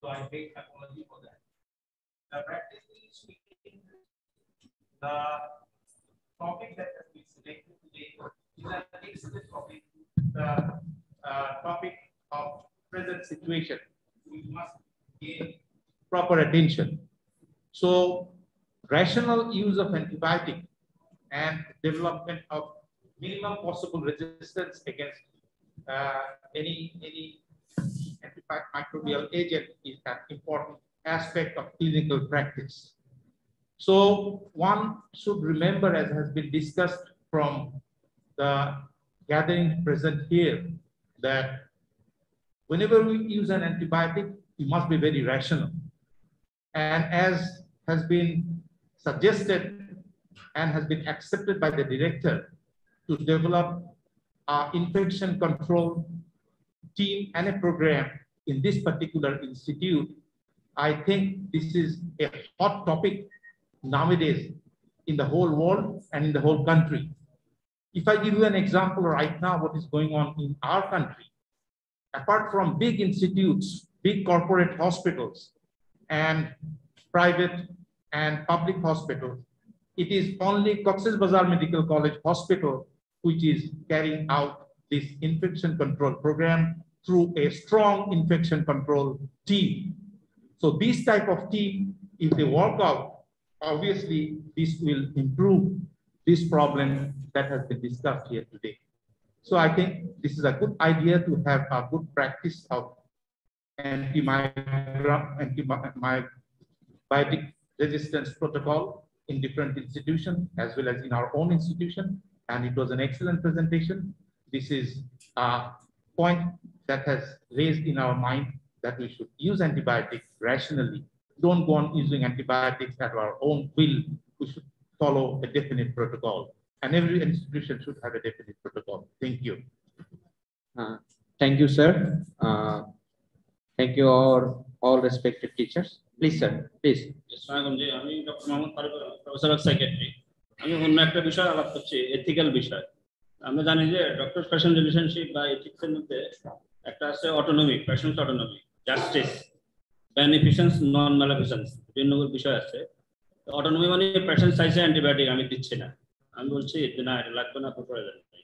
So I take apology for that. Practically speaking, the topic that has been selected today is an excellent topic. The uh, topic of present situation. We must pay proper attention. So rational use of antibiotic and development of minimum possible resistance against uh, any any antimicrobial agent is an important aspect of clinical practice. So one should remember, as has been discussed from the gathering present here, that whenever we use an antibiotic, we must be very rational. And as has been suggested and has been accepted by the director to develop an infection control team and a program in this particular institute, I think this is a hot topic nowadays in the whole world and in the whole country. If I give you an example right now, what is going on in our country, apart from big institutes, big corporate hospitals, and private and public hospitals, it is only Cox's Bazar Medical College Hospital which is carrying out this infection control program through a strong infection control team. So this type of team, if they work out, obviously this will improve this problem that has been discussed here today. So I think this is a good idea to have a good practice of antibiotic resistance protocol in different institutions as well as in our own institution and it was an excellent presentation. This is a point that has raised in our mind that we should use antibiotics rationally. Don't go on using antibiotics at our own will. We should follow a definite protocol. And every institution should have a definite protocol. Thank you. Uh, thank you, sir. Uh, thank you, all, all respected teachers. Please, sir, please. Yes, I am Dr. Professor of Secretary. আমি অন্য একটা বিষয় আলাপ করছি ethical বিষয়। আমরা জানি যে ডক্টর পেশেন্ট রিলেশনশিপ বা এথিক্সের মধ্যে একটা আছে autonomy patient autonomy justice beneficence non maleficence বিভিন্ন বিষয় আছে। অটোনমি মানে পেশেন্ট চাইছে অ্যান্টিবায়োটিক আমি দিচ্ছি না। আমি বলছি না, এটা লাগবে না, আপনার প্রয়োজন নেই।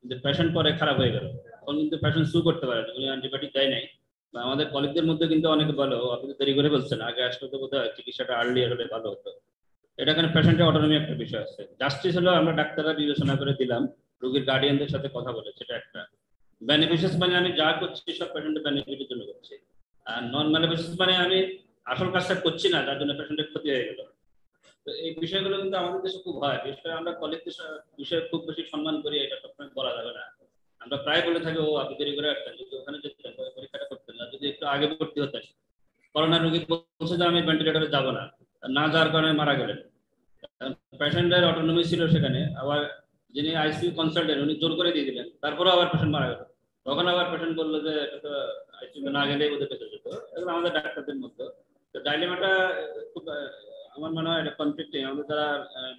কিন্তু পেশেন্ট পরে খারাপ হয়ে গেল। তখন কিন্তু পেশেন্ট সু করতে পারে উনি অ্যান্টিবায়োটিক দেয় নাই। বা আমাদের কলিগদের মধ্যে কিন্তু অনেকে বলো আপনি দেরি করে বলছেন। আগে আসলে তো বোধহয় চিকিৎসাটা আর্লি হলে ভালো হতো। এটা এখানে পেশেন্টের অটোনমি একটা বিষয় আছে? জাস্টিস হলো আমরা ডাক্তাররা বিবেচনা করে দিলাম, রোগীর গার্ডিয়ানদের সাথে কথা বলে, সেটা একটা। বেনিফিশিয়াস মানে আমি যা করছি, সব পেশেন্টের বেনিফিটের জন্য করছি। আর নন বেনিফিশিয়াস মানে আমি আসল কাজটা করছি না, যার জন্য পেশেন্টের ক্ষতি হয়ে গেল। তো এই বিষয়গুলো কিন্তু আমাদের দেশে খুব হয়। বিশেষ করে আমরা কলিগদের বিষয়ে খুব বেশি সম্মান করি, এটা সবসময় বলা যাবে না। আমরা প্রায় বলে থাকি, ও, আপনি দেরি করে আসতেন যদি ওখানে যেতেন পরীক্ষাটা করতেন না। যদি একটু আগে ভর্তি হতেন, করোনা রোগী বলছে যে আমি ভেন্টিলেটরে যাব না। না যাওয়ার কারণে মারা গেলেন। পেশেন্টের অটোনমি ছিল সেখানে। আবার যিনি আইসিইউ কনসালটেন্ট উনি জোর করে দিয়ে দিলেন। তারপরেও আবার পেশেন্ট মারা গেল। তখন আবার পেশেন্ট বলল যে আইসিইউ না গেলেই বোধহয় বেঁচে যেত এগুলো আমাদের ডাক্তারদের মধ্যে। তো ডাইলেমাটা খুব আমার মনে হয় এটা কনফ্লিক্টিং আমাদের যারা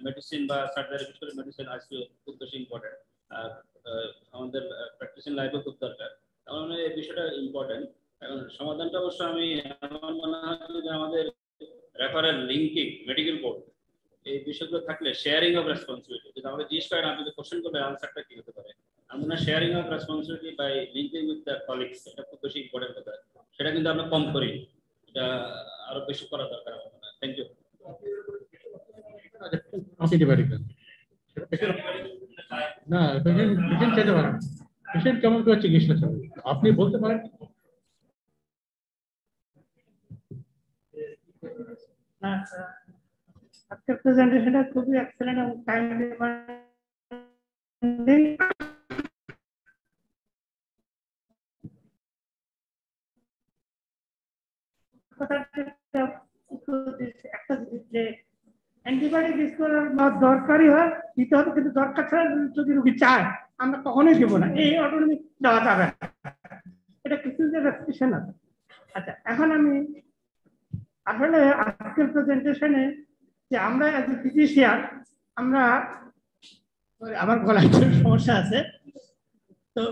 মেডিসিন বা সার্জারি বিশেষ করে মেডিসিন আইসিইউ খুব বেশি ইম্পর্টেন্ট আর আমাদের প্র্যাকটিসিং লাইফও খুব দরকার। আমার মনে হয় এই বিষয়টা ইম্পর্টেন্ট এখন সমাধানটা অবশ্য আমি, আমার মনে হয় যে আমাদের রেফারেল লিঙ্কিং মেডিকেল বোর্ড এই বিষয়গুলো থাকলে শেয়ারিং অফ রেসপন্সিবিলিটি যদি আমাকে জিজ্ঞেস করেন, আপনি কোশ্চেন করলে আনসারটা কি হতে পারে? আমি মনে sharing of responsibility by linking with the colleagues এটা খুব বেশি ইম্পর্টেন্ট কথা সেটা কিন্তু আমরা কম করি। এটা আরও বেশি করা দরকার আমার মনে হয়। থ্যাংক ইউ না পেশেন্ট চাবে আপনি বলতে পারেন? আজকের প্রেজেন্টেশনটা খুবই এক্সেলেন্ট এবং টাইমলি একটা যে দরকারই হয়, দিতে হবে, কিন্তু দরকার ছাড়া যদি রুগী চায়, আমরা কখনোই দেবো না। এই অটোনমি দেওয়া যাবে এটা কিছু যে আচ্ছা এখন আমি আসলে আজকের প্রেজেন্টেশনে যে আমরা এজ এ ফিজিশিয়ান আমরা আমার গলায় সমস্যা আছে। তো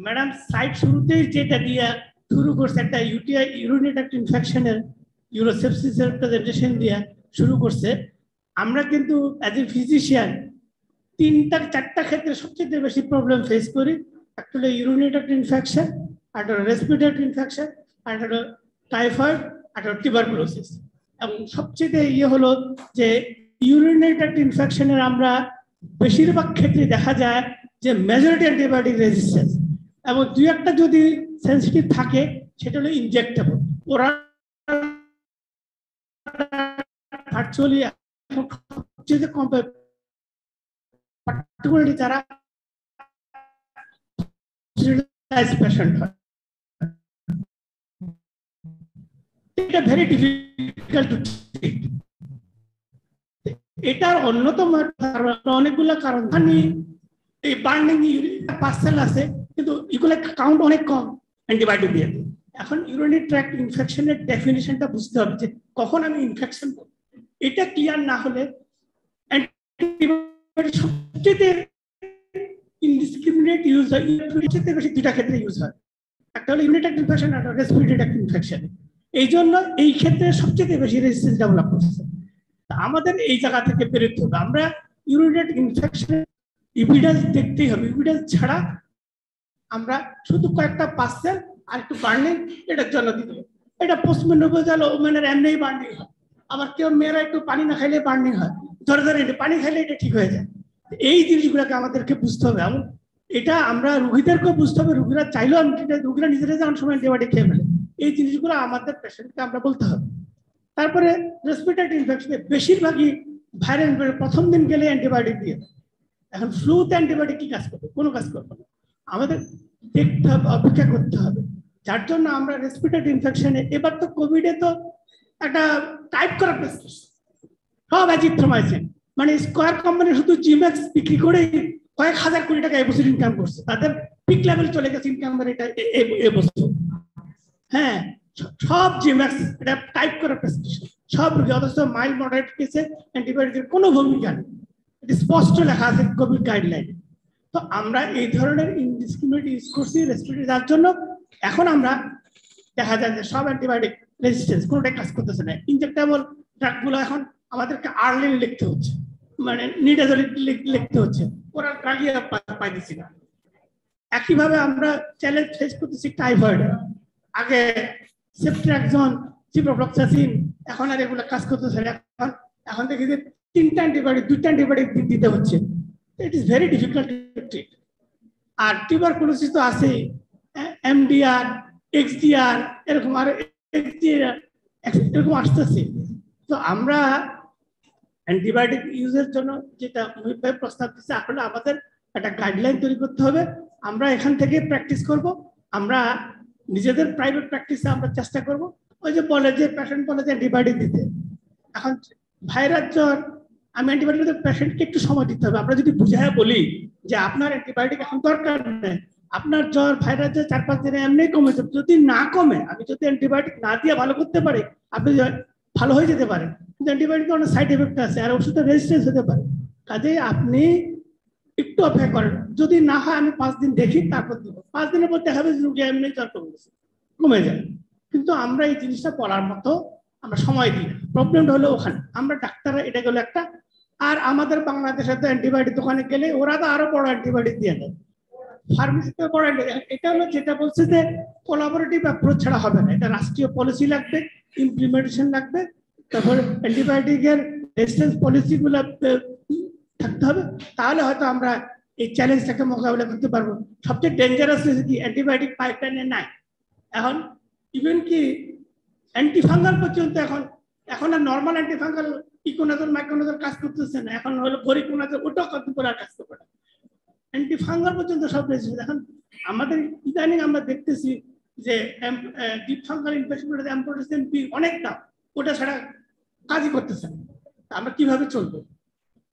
ম্যাডাম সাইট শুরুতেই যেটা দিয়ে শুরু করছে, একটা ইউটিআই ইউরিনেট একটা ইনফেকশনের ইউরোসেপসিসের প্রেজেন্টেশন দিয়ে শুরু করছে। আমরা কিন্তু অ্যাজ এ ফিজিশিয়ান তিনটা, চারটা ক্ষেত্রে সবচেয়ে বেশি প্রবলেম ফেস করি। একটা হলো ইউরিনেটেড ইনফেকশন একটা রেসপিরেটরি ইনফেকশন একটা টাইফয়েড একটা টিউবারকুলোসিস এবং সবচেয়ে ইয়ে হলো যে ইউরিনেটেড ইনফেকশনের আমরা বেশিরভাগ ক্ষেত্রে দেখা যায় যে মেজরিটি অ্যান্টিবায়োটিক রেজিস্ট্যান্স এবং দুই একটা যদি সেন্সিটিভ থাকে, সেটা হলো ইনজেক্টেবল ওরা ভার্চুয়ালি সবচেয়ে কম পার্টিকুলারলি যারা পেশেন্ট হয় এটা ভেরি ডিফিকাল্ট টু এটার অন্যতম অনেকগুলো কারণ। আমি এই বার্নিং পার্সেল আছে, কিন্তু এগুলো কাউন্ট অনেক কম অ্যান্টিবায়োটিক দিয়ে। এখন ইউরিনারি ট্র্যাক্ট ইনফেকশনের ডেফিনেশনটা বুঝতে হবে যে কখন আমি ইনফেকশন এটা ক্লিয়ার না হলে সবচেয়ে ইনডিসক্রিমিনেট ইউজ হয়। সবচেয়ে বেশি দুটা ক্ষেত্রে ইউজ হয়। একটা হলো ইউনিট ইনফেকশন একটা রেসপিরেটরি ইনফেকশন এই জন্য এই ক্ষেত্রে সবচেয়ে বেশি রেজিস্ট্যান্স ডেভেলপ করছে। আমাদের এই জায়গা থেকে বেরোতে হবে। আমরা ইউরিনেট ইনফেকশন ইভিডেন্স দেখতেই হবে। ইভিডেন্স ছাড়া আমরা শুধু কয়েকটা পার্সেল আর একটু বার্নিং এটার জন্য দিতে হবে। এটা পোস্টমেনোপজাল ওমেনের এমনি বার্নিং হয়। আবার কেউ মেয়েরা একটু পানি না খাইলে বার্নিং হয়। ধরে ধরে এটা পানি খাইলে এটা ঠিক হয়ে যায়। এই জিনিসগুলোকে আমাদেরকে বুঝতে হবে। এবং এটা আমরা রুগীদেরকেও বুঝতে হবে। রুগীরা চাইলেও আমি রুগীরা নিজেরা যেমন সময় অ্যান্টিবায়োটিক খেয়ে ফেলে। এই জিনিসগুলো আমাদের পেশেন্টকে আমরা বলতে হবে। তারপরে রেসপিরেটরি ইনফেকশনে বেশিরভাগই ভাইরাল প্রথম দিন গেলে অ্যান্টিবায়োটিক দিয়ে এখন ফ্লুতে অ্যান্টিবায়োটিক কি কাজ করবে? কোনো কাজ করবে না। আমাদের দেখতে হবে, অপেক্ষা করতে হবে। যার জন্য আমরা রেসপিরেটরি ইনফেকশনে এবার তো কোভিডে তো একটা টাইপ করা প্রেসক্রিপশন সব অ্যাজিথ্রোমাইসিন মানে স্কোয়ার কোম্পানি শুধু জিম্যাক্স বিক্রি করে কয়েক হাজার কোটি টাকা এবছর ইনকাম করছে। তাদের পিক লেভেল চলে গেছে ইনকাম এটা এবছর হ্যাঁ সব জিম্যাক্স এটা টাইপ করা প্রেসক্রিপশন সব অথচ মাইল্ড মডারেট কেসে অ্যান্টিবায়োটিকের কোনো ভূমিকা নেই। এটি স্পষ্ট লেখা আছে কোভিড গাইডলাইন তো আমরা এই ধরনের ইনডিসক্রিমিনেট ইউজ করছি রেসপিরেটরি যার জন্য এখন আমরা দেখা যায় যে সব অ্যান্টিবায়োটিক রেজিস্ট্যান্স কোনোটাই কাজ করতেছে না। ইনজেক্টেবল ড্রাগগুলো এখন আমাদেরকে আর্লি লিখতে হচ্ছে। মানে নিডাজলি লিখতে হচ্ছে। ওরা গালিয়া পাইতেছি না। একইভাবে আমরা চ্যালেঞ্জ ফেস করতেছি টাইফয়েড আগে সেপ্ট্রাকজন চিপ্রোফ্লক্সাসিন এখন আর এগুলো কাজ করতেছে এখন এখন দেখি যে তিনটা অ্যান্টিবায়োটিক দুইটা অ্যান্টিবায়োটিক দিতে হচ্ছে। It is very difficult treat R tuberculosis তো আছে এমডিআর এক্সডিআর এরকম আর এরকম আসতেছে। তো আমরা অ্যান্টিবায়োটিক ইউজের জন্য যেটা ভাই প্রস্তাব দিচ্ছে আসলে আমাদের একটা গাইডলাইন তৈরি করতে হবে। আমরা এখান থেকে প্র্যাকটিস করব। আমরা নিজেদের প্রাইভেট প্র্যাকটিসে আমরা চেষ্টা করব। ওই যে বলে যে পেশেন্ট বলে যে অ্যান্টিবায়োটিক দিতে। এখন ভাইরাস জ্বর, আমি অ্যান্টিবায়োটিক দিতে পেশেন্টকে একটু সময় দিতে হবে। আমরা যদি বুঝায় বলি যে আপনার অ্যান্টিবায়োটিক এখন দরকার নেই, আপনার জ্বর, ভাইরাস জ্বর চার পাঁচ দিনে এমনি কমে যাবে। যদি না কমে, আমি যদি অ্যান্টিবায়োটিক না দিয়ে ভালো করতে পারি, আপনি ভালো হয়ে যেতে পারেন। কিন্তু অ্যান্টিবায়োটিক অনেক সাইড এফেক্ট আছে, আর ওষুধের রেজিস্ট্যান্স হতে পারে। কাজেই আপনি একটু অপেক্ষা করেন। যদি না হয়, আমি পাঁচ দিন দেখি, তারপর দেবো। পাঁচ দিনের পর দেখাবে যে রুগী এমনি জ্বর কমে গেছে কমে যায়। কিন্তু আমরা এই জিনিসটা পড়ার মতো আমরা সময় দিই প্রবলেমটা হলো ওখানে। আমরা ডাক্তাররা এটা গেলো একটা। আর আমাদের বাংলাদেশে তো অ্যান্টিবায়োটিক দোকানে গেলে ওরা তো আরও বড় অ্যান্টিবায়োটিক দিয়ে দেয়। ফার্মেসিতে বড় এটা হলো যেটা বলছে যে কোলাবোরেটিভ অ্যাপ্রোচ ছাড়া হবে না। এটা রাষ্ট্রীয় পলিসি লাগবে ইমপ্লিমেন্টেশন লাগবে। তারপর অ্যান্টিবায়োটিকের রেজিস্ট্যান্স পলিসিগুলো থাকতে হবে। তাহলে হয়তো আমরা এই চ্যালেঞ্জটাকে মোকাবিলা করতে পারব। সবচেয়ে ডেঞ্জারাস কি অ্যান্টিবায়োটিক পাইপলাইনে নাই। এখন ইভেন কি অ্যান্টিফাঙ্গাল পর্যন্ত এখন এখন আর নর্মাল অ্যান্টিফাঙ্গাল ইকোনাজল মাইক্রোনাজল কাজ করতেছে না। এখন হলো ভরিকোনাজল ওটাও করে কাজ করবে অ্যান্টিফাঙ্গাল পর্যন্ত সব রেজিস্ট্রেশন এখন আমাদের ইদানিং আমরা দেখতেছি যে deep fungal infection amphotericin B অনেক দাম ওটা ছাড়া কাজই করতেছে না। আমরা কীভাবে চলবো?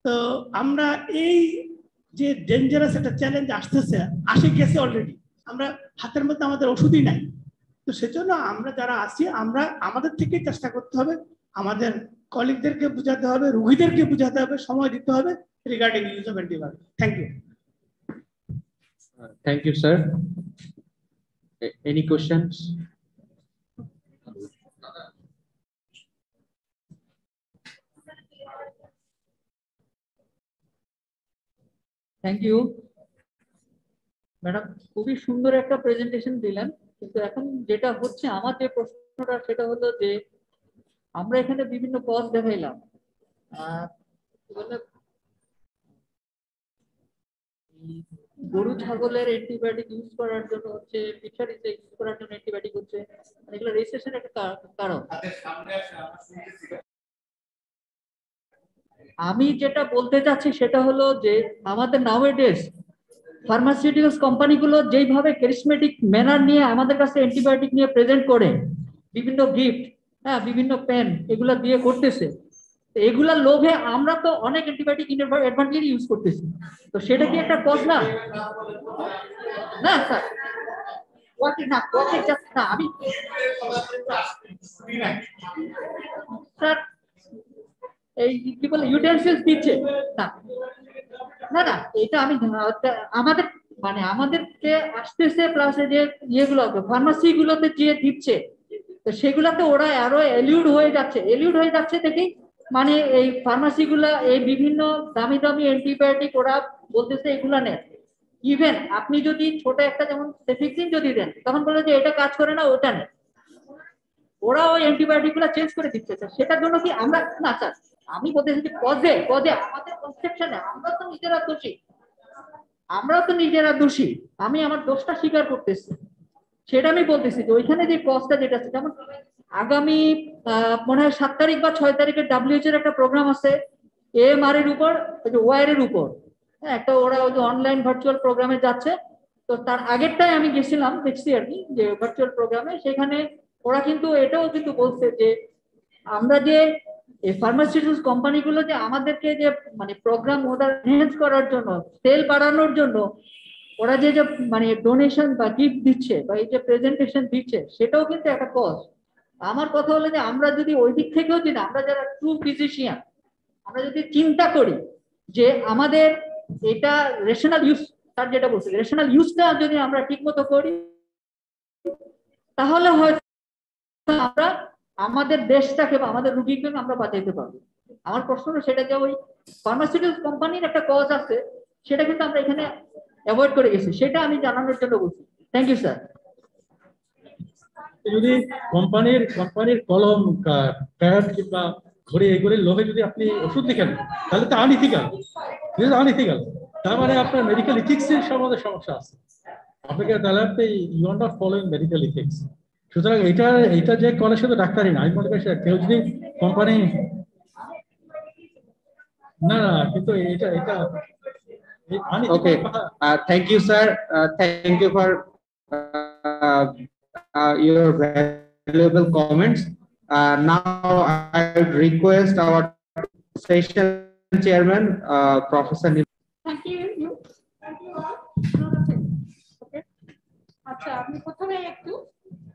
তো আমরা এই যে ডেঞ্জারাস একটা চ্যালেঞ্জ আসতেছে আসে গেছে অলরেডি আমরা হাতের মধ্যে আমাদের ওষুধই নাই। তো সেজন্য আমরা যারা আছি আমরা আমাদের থেকেই চেষ্টা করতে হবে। আমাদের কলিগদেরকে বোঝাতে হবে রোগীদেরকে বোঝাতে হবে সময় দিতে হবে regarding use of antibiotic thank you Thank you, sir. Any questions? Thank you madam খুবই সুন্দর একটা প্রেজেন্টেশন দিলেন। কিন্তু এখন যেটা হচ্ছে, আমার যে প্রশ্নটা, সেটা হলো যে, আমরা এখানে বিভিন্ন পথ দেখাইলাম। গরু, ছাগলের অ্যান্টিবায়োটিক ইউজ করার জন্য হচ্ছে ফিশারিতে ইউজ করার জন্য অ্যান্টিবায়োটিক হচ্ছে। মানে এগুলো রেজিস্ট্রেশন একটা কারণ। আমি যেটা বলতে চাচ্ছি সেটা হলো যে আমাদের নাওয়েডেজ ফার্মাসিউটিক্যালস কোম্পানিগুলো যেইভাবে ক্যারিসমেটিক ম্যানার নিয়ে আমাদের কাছে অ্যান্টিবায়োটিক নিয়ে প্রেজেন্ট করে, বিভিন্ন গিফট হ্যাঁ বিভিন্ন পেন এগুলা দিয়ে করতেছে এগুলার লোভে আমরা তো অনেক অ্যান্টিবায়োটিক অ্যাডভান্টেজ ইউজ করতেছি। তো সেটা কি একটা কজ না? না স্যার না? আমি স্যার এই কি বলে ইউটেন্সিলস দিচ্ছে। না না না, এটা আমি আমাদের মানে আমাদেরকে আসতেছে প্লাস যে ইয়েগুলো ফার্মাসি গুলোতে যে দিচ্ছে, তো সেগুলাতে ওরা আরও এলিউড হয়ে যাচ্ছে। এলিউড হয়ে যাচ্ছে দেখি মানে এই ফার্মাসি গুলা এই বিভিন্ন দামি দামি অ্যান্টিবায়োটিক ওরা বলতেছে এগুলা নেন। ইভেন আপনি যদি ছোট একটা যেমন সেফিক্সিন যদি দেন, তখন বলে যে এটা কাজ করে না, ওটা নেন। ওরা ওই অ্যান্টিবায়োটিকগুলা চেঞ্জ করে দিচ্ছে। সেটার জন্য কি আমরা না স্যার আমি বলতেছি যে পদে পদে আমাদের কনসেপশনে আমরা তো নিজেরা দোষী। আমরা তো নিজেরা দোষী। আমি আমার দোষটা স্বীকার করতেছি। সেটা আমি বলতেছি যে ওইখানে যে কজটা যেটা আছে, যেমন আগামী মনে হয় সাত তারিখ বা ছয় তারিখে ডাব্লিউএইচ এর একটা প্রোগ্রাম আছে এএমআর এর উপর ওয়ার এর উপর। হ্যাঁ একটা ওরা ওই যে অনলাইন ভার্চুয়াল প্রোগ্রামে যাচ্ছে। তো তার আগেরটাই আমি গেছিলাম, দেখছি আর কি, যে ভার্চুয়াল প্রোগ্রামে সেখানে ওরা কিন্তু এটাও কিন্তু বলছে যে আমরা যে এই ফার্মাসিউটিক্যালস কোম্পানিগুলো যে আমাদেরকে যে মানে প্রোগ্রাম ওদের এনহেন্স করার জন্য সেল বাড়ানোর জন্য, ওরা যে যে মানে ডোনেশন বা গিফট দিচ্ছে বা এই যে প্রেজেন্টেশন দিচ্ছে, সেটাও কিন্তু একটা কজ আমার কথা হলো যে, আমরা যদি ওই দিক থেকেও যদি আমরা যারা ট্রু ফিজিশিয়ান আমরা যদি চিন্তা করি যে আমাদের এটা রেশনাল ইউজ তার যেটা বলছে রেশনাল ইউজটা যদি আমরা ঠিক মতো করি, তাহলে হয়তো আমরা আমাদের দেশটাকে বা আমাদের রুগীকে আমরা বাঁচাইতে পারব। আমার প্রশ্ন সেটা যে ওই ফার্মাসিউটিক্যাল কোম্পানির একটা কজ আছে, সেটা কিন্তু আমরা এখানে অ্যাভয়েড করে গেছি। সেটা আমি জানানোর জন্য বলছি। থ্যাংক ইউ স্যার যদি কোম্পানির কোম্পানির কলম প্যাড কিংবা ঘড়ি এগুলির লোভে যদি আপনি ওষুধ লিখেন, তাহলে তো আনইথিক্যাল আনইথিক্যাল তার মানে আপনার মেডিকেল ইথিক্স এর সম্বন্ধে সমস্যা আছে। আপনাকে তাহলে আপনি you are not following medical ethics সুতরাং এটা এটা যে কলেজ সাথে ডাক্তারি না আমি মনে কেউ যদি কোম্পানি না না okay thank you sir thank you for your valuable comments chairman professor Neel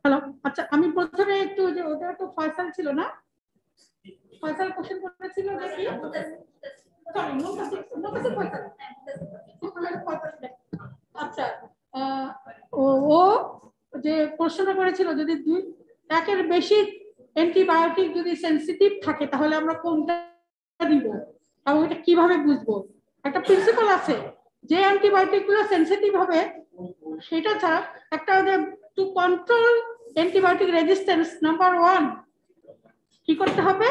hello আচ্ছা আমি প্রথমে একটু যে ওটা তো ফয়সাল ছিল না? ফয়সাল কোশ্চেন করেছিল যে কি? Sorry, মুনতাসির, মুনতাসির ফয়সাল। আচ্ছা ও যে প্রশ্ন করেছিল যদি দুই একের বেশি অ্যান্টিবায়োটিক যদি সেনসিটিভ থাকে তাহলে আমরা কোনটা দিব? এবং এটা কীভাবে বুঝব? একটা প্রিন্সিপাল আছে যে অ্যান্টিবায়োটিকগুলো সেনসিটিভ হবে সেটা ছাড়া একটা to control antibiotic resistance number one কি করতে হবে?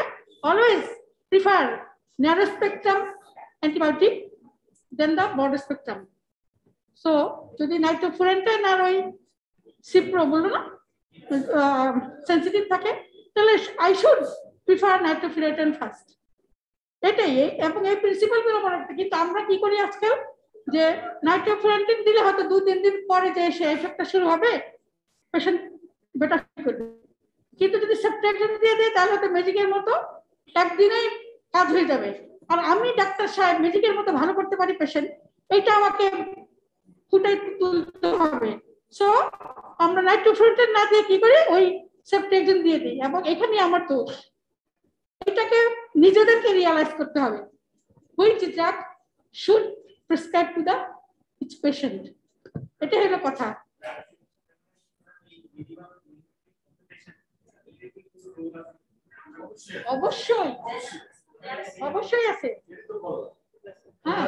Always prefer narrow spectrum antibiotic then the broad spectrum so যদি নাইট্রোফুরেন্টেন আর ওই সিপ্রো বলল না? সেন্সিটিভ থাকে, তাহলে I should prefer nitrofurantoin first এটাই এবং এই প্রিন্সিপালগুলো মনে রাখতে। কিন্তু আমরা কি করি আজকাল যে নাইট্রোফুরেন্টিন দিলে হয়তো দু তিন দিন পরে যে সে এফেক্টটা শুরু হবে পেশেন্ট বেটার করবে কিন্তু যদি সাবট্রাকশন দিয়ে দেয়, তাহলে তো ম্যাজিকের মতো একদিনেই কাজ হয়ে যাবে। আর আমি ডাক্তার সাহেব ম্যাজিকের মতো ভালো করতে পারি পেশেন্ট এইটা আমাকে ফুটাই তুলতে হবে। সো আমরা নাইট্রোফুরেন্টিন না দিয়ে কি করি? ওই সাবট্রাকশন দিয়ে দিই। এবং এখানে আমার তো এটাকে নিজেদেরকে রিয়ালাইজ করতে হবে। Which drug should prescribe to the each patient এটা হলো কথা। অবশ্যই। অবশ্যই আছে। হ্যাঁ।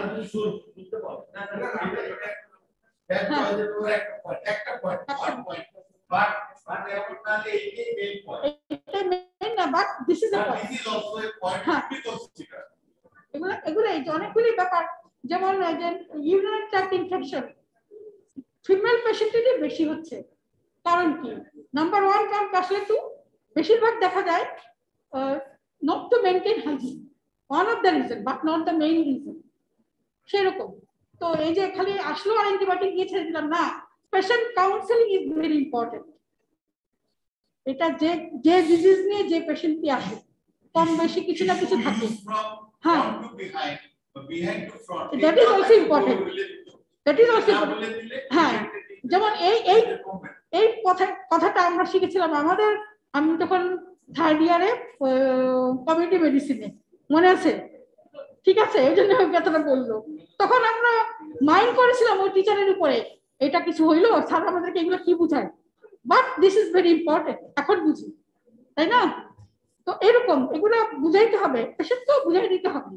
হ্যাঁ। be considered. এগুলো এগুলো এই যে অনেকগুলি ব্যাপার। যেমন ইনফেকশন ফিমেল বেশি হচ্ছে। কারণ কি? নাম্বার ওয়ান কারণ আসলে টু বেশিরভাগ দেখা যায় not to maintain hygiene one of the reason but not the main reason সেরকম। তো এই যে খালি আসলো আর অ্যান্টিবায়োটিক দিয়ে ছেড়ে দিলাম না patient counselling is very important এটা যে যে ডিজিজ নিয়ে যে পেশেন্টটি আসে, কম বেশি কিছু না কিছু থাকে। হ্যাঁ। That is also important. That is also হ্যাঁ। যেমন এই এই এই কথা, কথাটা আমরা শিখেছিলাম আমাদের আমি তখন থার্ড ইয়ারে কমিউনিটি মেডিসিনে মনে আছে? ঠিক আছে, এই জন্য ওই কথাটা বলল। তখন আমরা মাইন্ড করেছিলাম ওই টিচারের উপরে, এটা কিছু হইল? স্যার আমাদেরকে এগুলো কি বুঝায়? But this is very important এখন বুঝি, তাই না? তো এরকম, এগুলো বুঝাইতে হবে পেশেন্টকেও বুঝাই দিতে হবে।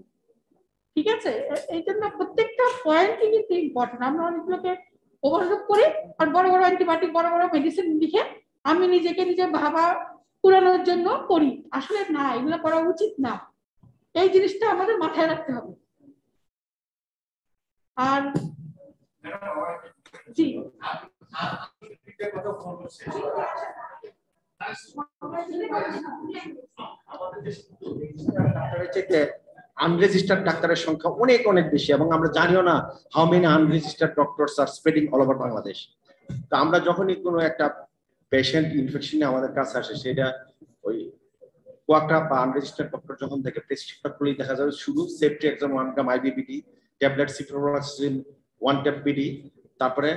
ঠিক আছে? এই জন্য প্রত্যেকটা পয়েন্টই কিন্তু ইম্পর্টেন্ট আমরা অনেকগুলোকে ওভারলুক করি, আর বড় বড় অ্যান্টিবায়োটিক বড় বড় মেডিসিন লিখে আমি নিজেকে নিজে ভাবা পুরানোর জন্য করি। আসলে না, এগুলো করা উচিত না। এই জিনিসটা আমাদের মাথায় রাখতে হবে। আর জি। আনরেজিস্টার্ড ডাক্তারের সংখ্যা অনেক অনেক বেশি এবং আমরা জানিও না how many unregistered doctors are spreading all over Bangladesh তো আমরা যখনই কোনো একটা পেশেন্ট ইনফেকশন আমাদের কাছে আসে, সেটা ওই কোয়াকটা বা আনরেজিস্টার্ড ডক্টর যখন থেকে প্রেসক্রিপশন করলেই দেখা যাবে শুধু ceftriaxone one gram IV BD tablet ciprofloxacin one tab BD তারপরে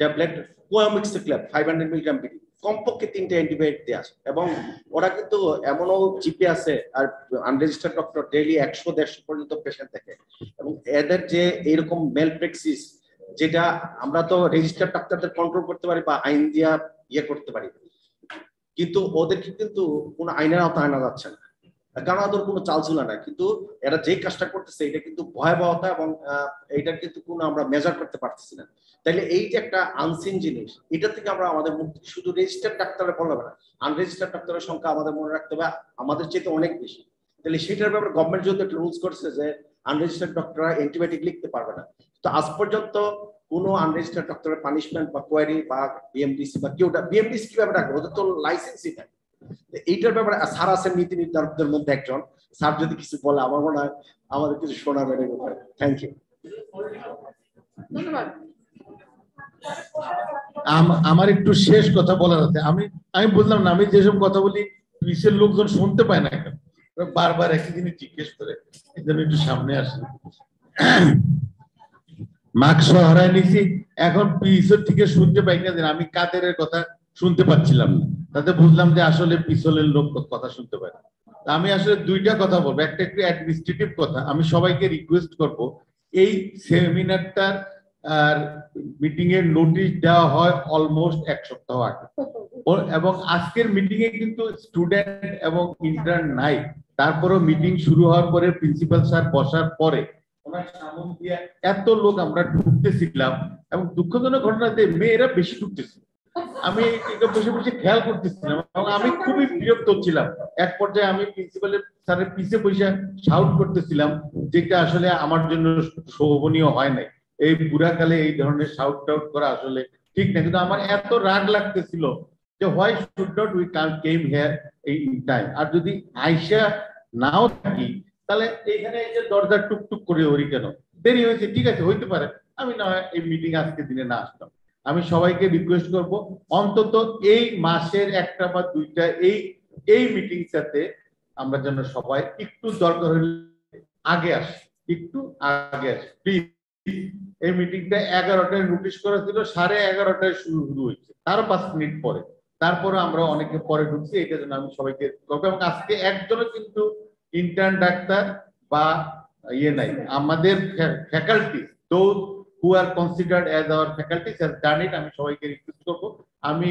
tablet co-amoxiclav five hundred milligram BD কমপক্ষে তিনটে অ্যান্টিবায়োটিক দেওয়া এবং ওরা কিন্তু এমনও জিপে আছে, আর আনরেজিস্টার্ড ডক্টর ডেইলি একশো, দেড়শো পর্যন্ত পেশেন্ট দেখে। এবং এদের যে এরকম মেল যেটা আমরা তো রেজিস্টার্ড ডাক্তারদের কন্ট্রোল করতে পারি বা আইন দিয়া ইয়ে করতে পারি। কিন্তু ওদেরকে কিন্তু কোনো আইনের আওতায় আনা যাচ্ছে না। কারণ ওদের কোনো চালচুলা নাই। কিন্তু এরা যে কাজটা করতেছে, এটা কিন্তু ভয়াবহতা এবং এইটার কিন্তু কোনো আমরা মেজার করতে পারতেছি না। তাইলে এই যে একটা আনসিন জিনিস, এটা থেকে আমরা আমাদের মুক্তি শুধু রেজিস্টার্ড ডাক্তারের বলা হবে না। আনরেজিস্টার্ড ডাক্তারের সংখ্যা আমাদের মনে রাখতে হবে, আমাদের চেয়ে অনেক বেশি। তাহলে সেটার ব্যাপারে গভর্নমেন্ট যেহেতু একটা রুলস করছে যে আনরেজিস্টার্ড ডক্টররা অ্যান্টিবায়োটিক লিখতে পারবে না। তো আজ পর্যন্ত কোনো আনরেজিস্টার্ড ডক্টরের পানিশমেন্ট বা কোয়ারি বা বিএমডিসি বা কেউটা বিএমডিসি কীভাবে ডাকবে? ওদের তো লাইসেন্সই নেই তো এইটার ব্যাপারে স্যার আছেন নীতি নির্ধারকদের মধ্যে একজন। স্যার যদি কিছু বলে আমার মনে হয় আমাদের কিছু শোনাবে থ্যাংক ইউ ধন্যবাদ। আম- আমার একটু শেষ কথা বলার আছে। আমি আমি বললাম না আমি যেসব কথা বলি পুলিশের লোকজন শুনতে পায় না কেন? বারবার একই জিনিস জিজ্ঞেস করে। এই জন্য একটু সামনে আসি। মাস্ক হরাই নিছি এখন পিছর থেকে শুনতে পাই না আমি কাদের কথা শুনতে পাচ্ছিলাম না। তাতে বুঝলাম যে আসলে পিছলের লোক কথা শুনতে পায় আমি আসলে দুইটা কথা বলব। একটা একটু অ্যাডমিনিস্ট্রেটিভ কথা। আমি সবাইকে রিকোয়েস্ট করব, এই সেমিনারটার আর মিটিং এর নোটিশ দেওয়া হয় অলমোস্ট এক সপ্তাহ আগে। এবং আজকের মিটিং এ কিন্তু স্টুডেন্ট এবং ইন্টার্ন নাই। তারপরেও মিটিং শুরু হওয়ার পরে প্রিন্সিপাল স্যার বসার পরে এত লোক আমরা ঢুকতেছিলাম এবং দুঃখজনক ঘটনাতে মেয়েরা বেশি ঢুকতেছিল। আমি বসে বসে খেয়াল করতেছিলাম এবং আমি খুবই বিরক্ত ছিলাম। এক পর্যায়ে আমি প্রিন্সিপালের স্যারের পিছে বসে শাউট করতেছিলাম, যেটা আসলে আমার জন্য শোভনীয় হয় নাই। এই বুড়াকালে এই ধরনের শাউট টাউট করা আসলে ঠিক না কিন্তু আমার এত রাগ লাগতেছিল যে why should not we come came here এই টাইম আর যদি আইসা নাও থাকি তাহলে এইখানে এই যে দরজা টুকটুক করে ওরি কেন? দেরি হয়েছে, ঠিক আছে, হইতে পারে। আমি না হয় এই মিটিং আজকে দিনে না আসতাম। আমি সবাইকে রিকোয়েস্ট করব, অন্তত এই মাসের একটা বা দুইটা এই এই মিটিং সাথে আমরা যেন সবাই একটু দরকার হলে আগে আসি, একটু আগে আসি। প্লিজ এই মিটিংটা এগারোটায় নোটিশ করা ছিল, সাড়ে এগারোটায় শুরু শুরু হয়েছে। তারও পাঁচ মিনিট পরে। তারপরে আমরা অনেকে পরে ঢুকছি এটা জন্য আমি সবাইকে এবং আজকে একজনও কিন্তু ইন্টার্ন ডাক্তার বা ইয়ে নাই। আমাদের faculty those who are considered as our faculties has done it আমি সবাইকে রিকোয়েস্ট করব। আমি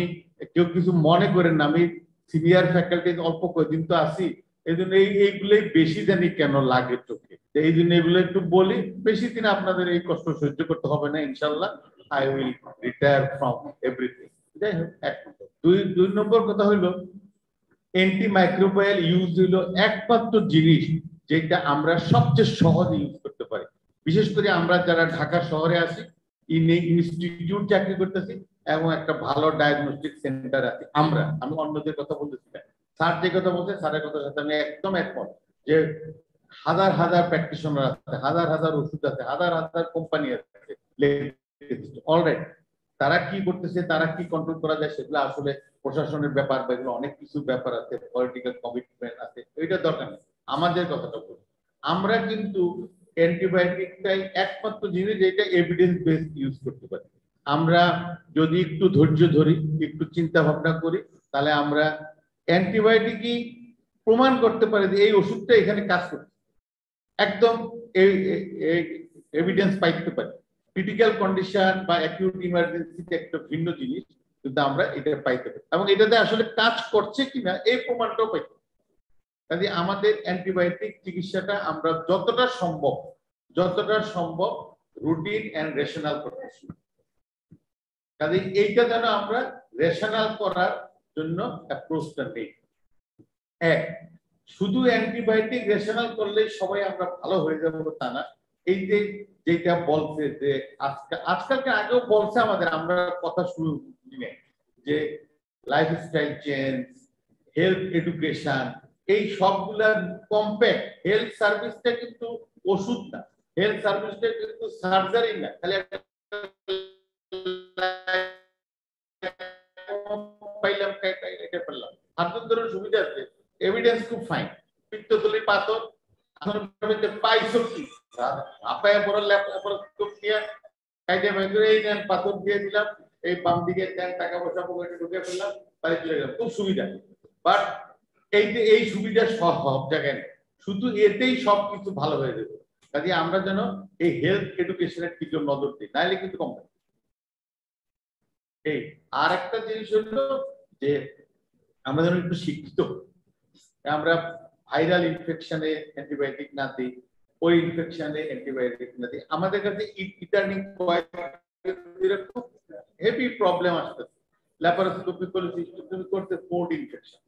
কেউ কিছু মনে করেন আমি সিনিয়র ফ্যাকাল্টি অল্প কয়েকদিন তো আসি এই জন্য এই, এইগুলোই বেশি জানি কেন লাগে চোখে। তো এই জন্য এগুলো একটু বলি, বেশি দিন আপনাদের এই কষ্ট সহ্য করতে হবে না, ইনশাল্লাহ। I will retire from everything যাই হোক, এক নম্বর। দুই দুই নম্বর কথা হইল অ্যান্টি মাইক্রোবায়াল ইউজ হইল একমাত্র জিনিস যেটা আমরা সবচেয়ে সহজে ইউজ করতে পারি। বিশেষ করে আমরা যারা ঢাকা শহরে আছি ইনস্টিটিউট চাকরি করতেছি এবং একটা ভালো ডায়াগনস্টিক সেন্টার আছে। আমরা, আমি অন্যদের কথা বলতেছি না। স্যার যে কথা বলছে, স্যারের কথার সাথে আমি একদম একমত যে হাজার হাজার প্র্যাকটিশনার আছে, হাজার হাজার ওষুধ আছে, হাজার হাজার কোম্পানি আছে। অলরাইট তারা কি করতেছে, তারা কি কন্ট্রোল করা যায় সেগুলো আসলে প্রশাসনের ব্যাপার বা এগুলো অনেক কিছু ব্যাপার আছে পলিটিক্যাল কমিটমেন্ট আছে এটা দরকার নেই। আমাদের কথাটা বলি। আমরা কিন্তু অ্যান্টিবায়োটিকটাই একমাত্র জিনিস যেটা এভিডেন্স বেসড ইউজ করতে পারি। আমরা যদি একটু ধৈর্য ধরি, একটু চিন্তা ভাবনা করি, তাহলে আমরা অ্যান্টিবায়োটিকই প্রমাণ করতে পারি যে এই ওষুধটা এখানে কাজ করছে। একদম এভিডেন্স পাইতে পারি। ক্রিটিক্যাল কন্ডিশন বা অ্যাকিউট ইমার্জেন্সিতে একটা ভিন্ন জিনিস। কিন্তু আমরা এটা পাইতে পারি। এবং এটাতে আসলে কাজ করছে কিনা, এই প্রমাণটাও পাইতে। কাজে আমাদের অ্যান্টিবায়োটিক চিকিৎসাটা আমরা যতটা সম্ভব যতটা সম্ভব রুটিন অ্যান্ড রেশনাল করতেছি কাজে এইটা যেন আমরা রেশনাল করার জন্য অ্যাপ্রোচটা নেই। এক, শুধু অ্যান্টিবায়োটিক রেশনাল করলে সবাই আমরা ভালো হয়ে যাব তা না। এই যে, যেটা বলছে যে আজকাল আজকালকে আগেও বলছে আমাদের, আমরা কথা শুরু দিনে, যে লাইফস্টাইল চেঞ্জ হেলথ এডুকেশন এই সবগুলা কম্প্যাক্ট হেলথ সার্ভিসটা কিন্তু ওষুধ না হেলথ সার্ভিসটা কিন্তু সার্জারি না, খালি পাইলাম এটা পেলাম হাতের ধরে সুবিধা আছে এভিডেন্স খুব ফাইন পিত্তথলি পাথর পাইছো কি? আপায় বড় ল্যাপটপ দিয়ে কাইটে এই নেন, পাথর দিয়ে দিলাম। এই বাম দিকে দেন টাকা পয়সা পকেটে ঢুকে ফেললাম, বাড়ি চলে গেলাম। খুব সুবিধা। বাট এই যে, এই সুবিধা সব সব জায়গায় নেই। শুধু এতেই সব কিছু ভালো হয়ে যাবে। কাজে আমরা যেন এই হেলথ এডুকেশনের দিকে নজর দিই। নাহলে কিন্তু কম এই আর একটা জিনিস হলো যে, আমরা যেন একটু শিক্ষিত আমরা ভাইরাল ইনফেকশনে অ্যান্টিবায়োটিক না দিই, ওই ইনফেকশনে অ্যান্টিবায়োটিক না দিই। আমাদের কাছে ইটার্নিং খুব হেভি প্রবলেম আসতেছে। ল্যাপারোস্কোপি করে সিস্টেমি করতে ইনফেকশন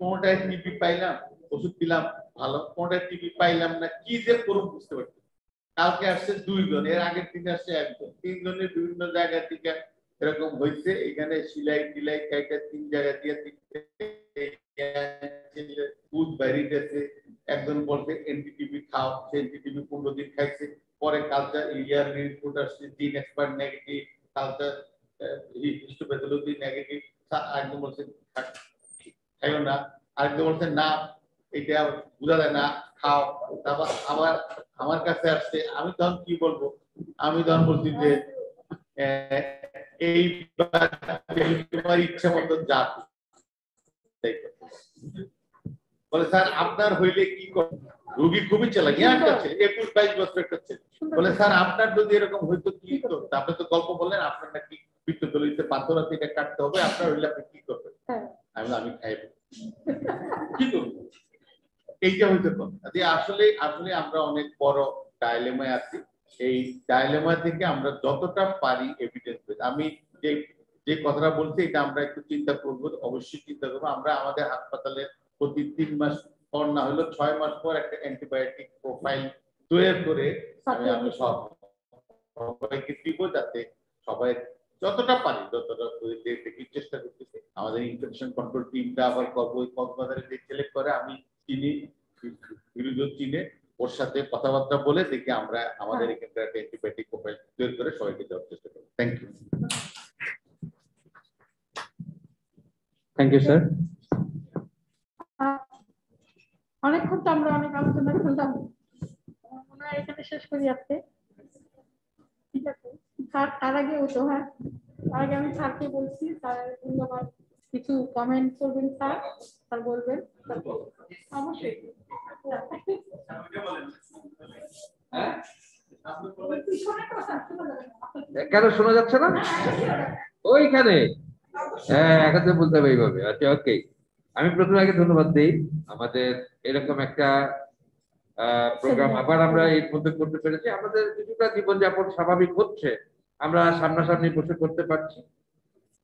কোনটায় টিবি পাইলাম, ওষুধ দিলাম, ভালো। কোনটায় টিবি পাইলাম না, কি যে করুন বুঝতে পারছি কালকে আসছে দুইজন, এর আগের দিন আসছে একজন। তিনজনের বিভিন্ন জায়গা থেকে এরকম হয়েছে। এখানে সিলাই টিলাই তিন জায়গা দিয়ে দুধ বাইরে গেছে একজন বলছে এনটিটিভি খাও। সে এনটিটিভি পনেরো দিন খাইছে। পরে কালচার ইয়ার রিপোর্ট আসছে GeneXpert negative culture histopathology negative একজন বলছে খাইও না। আরেকজন বলছে, না, এটা বোঝা যায় না, খাও। তারপর আমার কাছে আসছে, আমি তখন কি বলব? আমি তখন বলছি যে এই তোমার ইচ্ছা মতো যা বলে, স্যার, আপনার হইলে কি করব? রোগী খুবই চালাক। একটা ছেলে একুশ বাইশ বছর একটা ছেলে। বলে স্যার আপনার যদি এরকম হইতো কি করতো আপনি তো গল্প বললেন আপনার নাকি পিত্তথলিতে পাথর আছে এটা কাটতে হবে আপনার হইলে আপনি কি করবেন? আমি আমি খাইব কি করব এইটা হইতে যে আসলে আসলে আমরা অনেক বড় ডায়লেমায় আছি। এই ডায়লেমা থেকে আমরা যতটা পারি এভিডেন্স আমি যে যে কথাটা বলছি এটা আমরা একটু চিন্তা করব অবশ্যই চিন্তা করব। আমরা আমাদের হাসপাতালে প্রতি তিন মাস পর না হলেও ছয় মাস পর একটা অ্যান্টিবায়োটিক প্রোফাইল তৈরি করে আমি আমি সব সবাইকে দিব যাতে সবাই যতটা পারি যতটা করে দেখি চেষ্টা করতেছি। আমাদের ইনফেকশন কন্ট্রোল টিমটা আবার করব ওই কক্সবাজারে যে ছেলে করে আমি চিনি বিরুদ্ধ চিনে ওর সাথে কথাবার্তা বলে দেখি আমরা আমাদের এখানকার একটা অ্যান্টিবায়োটিক প্রোফাইল তৈরি করে সবাইকে দেওয়ার চেষ্টা করব। Thank you thank you sir করি আছে। তার আগে ও তো হ্যাঁ। তার আগে আমি স্যারকে বলছি স্যার ধন্যবাদ কিছু কমেন্ট করবেন স্যার স্যার বলবেন। অবশ্যই। না। কেন শোনা যাচ্ছে না? ওইখানে। হ্যাঁ একাতে বলতে হবে এইভাবে। আচ্ছা ওকে আমি প্রথমে আগে ধন্যবাদ দিই। আমাদের এরকম একটা প্রোগ্রাম আবার আমরা এর মধ্যে করতে পেরেছি। আমাদের কিছুটা জীবনযাপন স্বাভাবিক হচ্ছে। আমরা সামনাসামনি বসে করতে পারছি।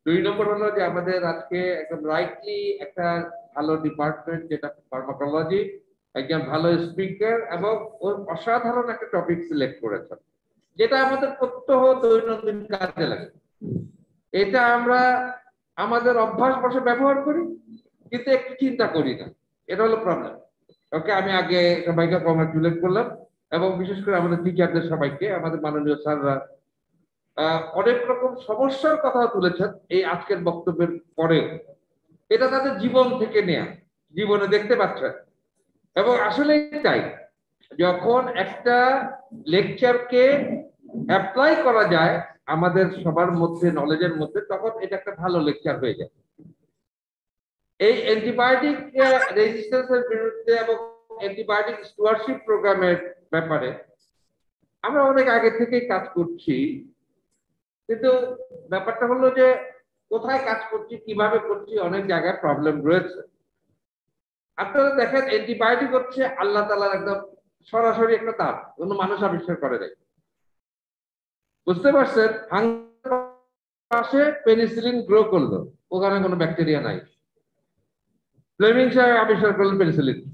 দুই নম্বর হলো যে আমাদের আজকে একদম রাইটলি একটা ভালো ডিপার্টমেন্ট যেটা ফার্মাকোলজি একজন ভালো স্পিকার এবং ওর অসাধারণ একটা টপিক সিলেক্ট করেছেন যেটা আমাদের প্রত্যহ দৈনন্দিন কাজে লাগে। এটা আমরা আমাদের অভ্যাস বসে ব্যবহার করি কিন্তু একটু চিন্তা করি না। এটা হলো প্রবলেম ওকে, আমি আগে সবাইকে কংগ্রাচুলেট করলাম এবং বিশেষ করে আমাদের টিচারদের সবাইকে, আমাদের মাননীয় স্যাররা। অনেক রকম সমস্যার কথা তুলেছেন এই আজকের বক্তব্যের পরেও এটা তাদের জীবন থেকে নেয়া, জীবনে দেখতে পাচ্ছেন। এবং আসলে তাই, যখন একটা লেকচারকে অ্যাপ্লাই করা যায় আমাদের সবার মধ্যে নলেজের মধ্যে, তখন এটা একটা ভালো লেকচার হয়ে যায়। এই অ্যান্টিবায়োটিক রেজিস্ট্যান্সের বিরুদ্ধে এবং অ্যান্টিবায়োটিক স্টুয়ারশিপ প্রোগ্রামের ব্যাপারে আমরা অনেক আগে থেকেই কাজ করছি। কিন্তু ব্যাপারটা হলো যে কোথায় কাজ করছি, কীভাবে করছি, অনেক জায়গায় প্রবলেম রয়েছে। আপনারা দেখেন অ্যান্টিবায়োটিক হচ্ছে আল্লাহ তালার একদম সরাসরি একটা দাম কোনো মানুষ আবিষ্কার করে নাই। বুঝতে পারছেন? পাশে পেনিসিলিন গ্রো করল, ওখানে কোনো ব্যাকটেরিয়া নাই। ফ্লেমিং সাহেব আবিষ্কার করলেন পেনিসিলিন।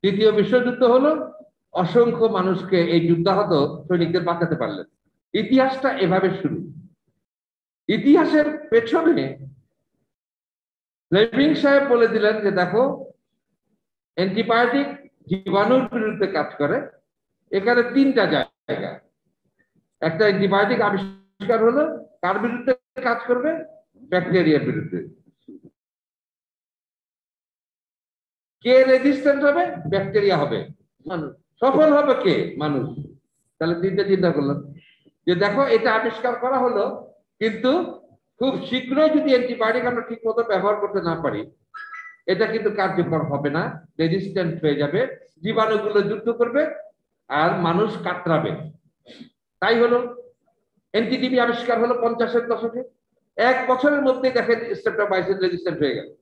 দ্বিতীয় বিশ্বযুদ্ধ হলো, অসংখ্য মানুষকে এই যুদ্ধাহত সৈনিকদের বাঁচাতে পারলেন। ইতিহাসটা এভাবে শুরু। ইতিহাসের পেছনে ফ্লেমিং সাহেব বলে দিলেন যে, দেখো, অ্যান্টিবায়োটিক জীবাণুর বিরুদ্ধে কাজ করে। এখানে তিনটা জায়গা। একটা অ্যান্টিবায়োটিক আবিষ্কার হলো, কার বিরুদ্ধে কাজ করবে? ব্যাকটেরিয়ার বিরুদ্ধে। কে রেজিস্ট্যান্ট হবে? ব্যাকটেরিয়া হবে। মানুষ। সফল হবে কে? মানুষ। তাহলে তিনটে চিন্তা করলাম। যে দেখো এটা আবিষ্কার করা হলো কিন্তু খুব শীঘ্রই যদি অ্যান্টিবায়োটিক আমরা ঠিক মতো ব্যবহার করতে না পারি এটা কিন্তু কার্যকর হবে না রেজিস্ট্যান্ট হয়ে যাবে জীবাণুগুলো যুদ্ধ করবে আর মানুষ কাতরাবে। তাই হলো এনটিটিভি আবিষ্কার হলো পঞ্চাশের দশকে। এক বছরের মধ্যে দেখেন স্টেপটোবাইসিন রেজিস্ট্যান্ট হয়ে গেল।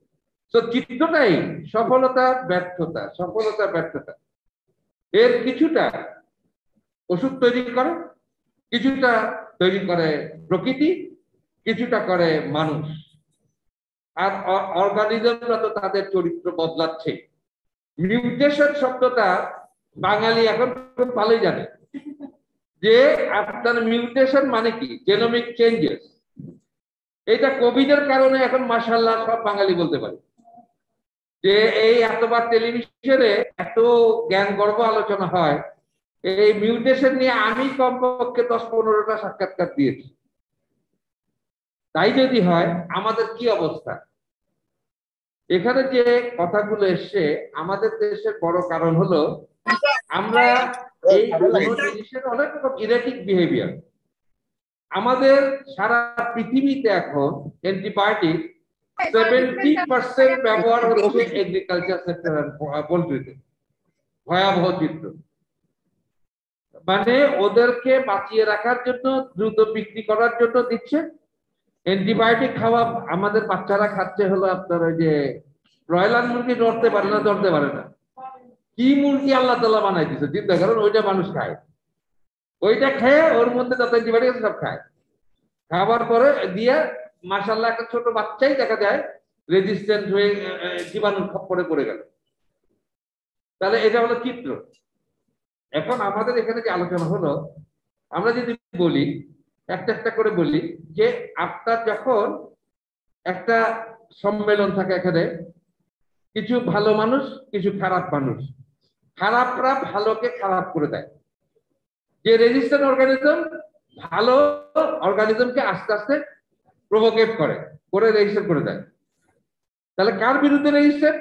তো চিত্রটাই সফলতা, ব্যর্থতা সফলতা, ব্যর্থতা। এর কিছুটা ওষুধ তৈরি করে, কিছুটা তৈরি করে প্রকৃতি, কিছুটা করে মানুষ। আর অর্গানিজমরা তো তাদের চরিত্র বদলাচ্ছে। মিউটেশন শব্দটা বাঙালি এখন ভালোই জানে। যে আপনার মিউটেশন মানে কি? জেনোমিক চেঞ্জেস এটা কোভিডের কারণে এখন মাসাল্লাহ সব বাঙালি বলতে পারে। যে এই এতবার টেলিভিশনে এত জ্ঞান গর্ব আলোচনা হয়, এই মিউটেশন নিয়ে আমি কমপক্ষে দশ পনেরোটা সাক্ষাৎকার দিয়েছি। তাই যদি হয়, আমাদের কি অবস্থা? এখানে যে কথাগুলো এসছে, আমাদের দেশের বড় কারণ হলো, আমরা এই অনেক রকম ইরেটিক বিহেভিয়ার আমাদের সারা পৃথিবীতে এখন অ্যান্টিবায়োটিক সেভেন্টি পার্সেন্ট ব্যবহার হচ্ছে এগ্রিকালচার সেক্টর পোলট্রিতে। ভয়াবহ চিত্র। মানে ওদেরকে বাঁচিয়ে রাখার জন্য, দ্রুত বিক্রি করার জন্য দিচ্ছে। অ্যান্টিবায়োটিক খাওয়া আমাদের বাচ্চারা খাচ্ছে হলো আপনার ওই যে ব্রয়লার মুরগি ধরতে পারে না, ধরতে পারে না। কি মুরগি আল্লাহ তালা বানাই দিচ্ছে চিন্তা করেন, ওইটা মানুষ খায়। ওইটা খেয়ে ওর মধ্যে যত অ্যান্টিবায়োটিক সব খায়। খাবার পরে দিয়ে মাসাল্লাহ একটা ছোট বাচ্চাই দেখা যায় রেজিস্ট্যান্ট হয়ে জীবাণু খপ্পরে পড়ে গেল। তাহলে এটা হলো চিত্র। এখন আমাদের এখানে যে আলোচনা হলো, আমরা যদি বলি, একটা একটা করে বলি যে আপনার যখন একটা সম্মেলন থাকে এখানে, কিছু ভালো মানুষ, কিছু খারাপ মানুষ। খারাপরা ভালোকে খারাপ করে দেয়। যে রেজিস্ট্যান্ট অর্গানিজম ভালো অর্গানিজমকে আস্তে আস্তে প্রভোকেট করে করে রেজিস্টার করে দেয়। তাহলে কার বিরুদ্ধে রেজিস্টার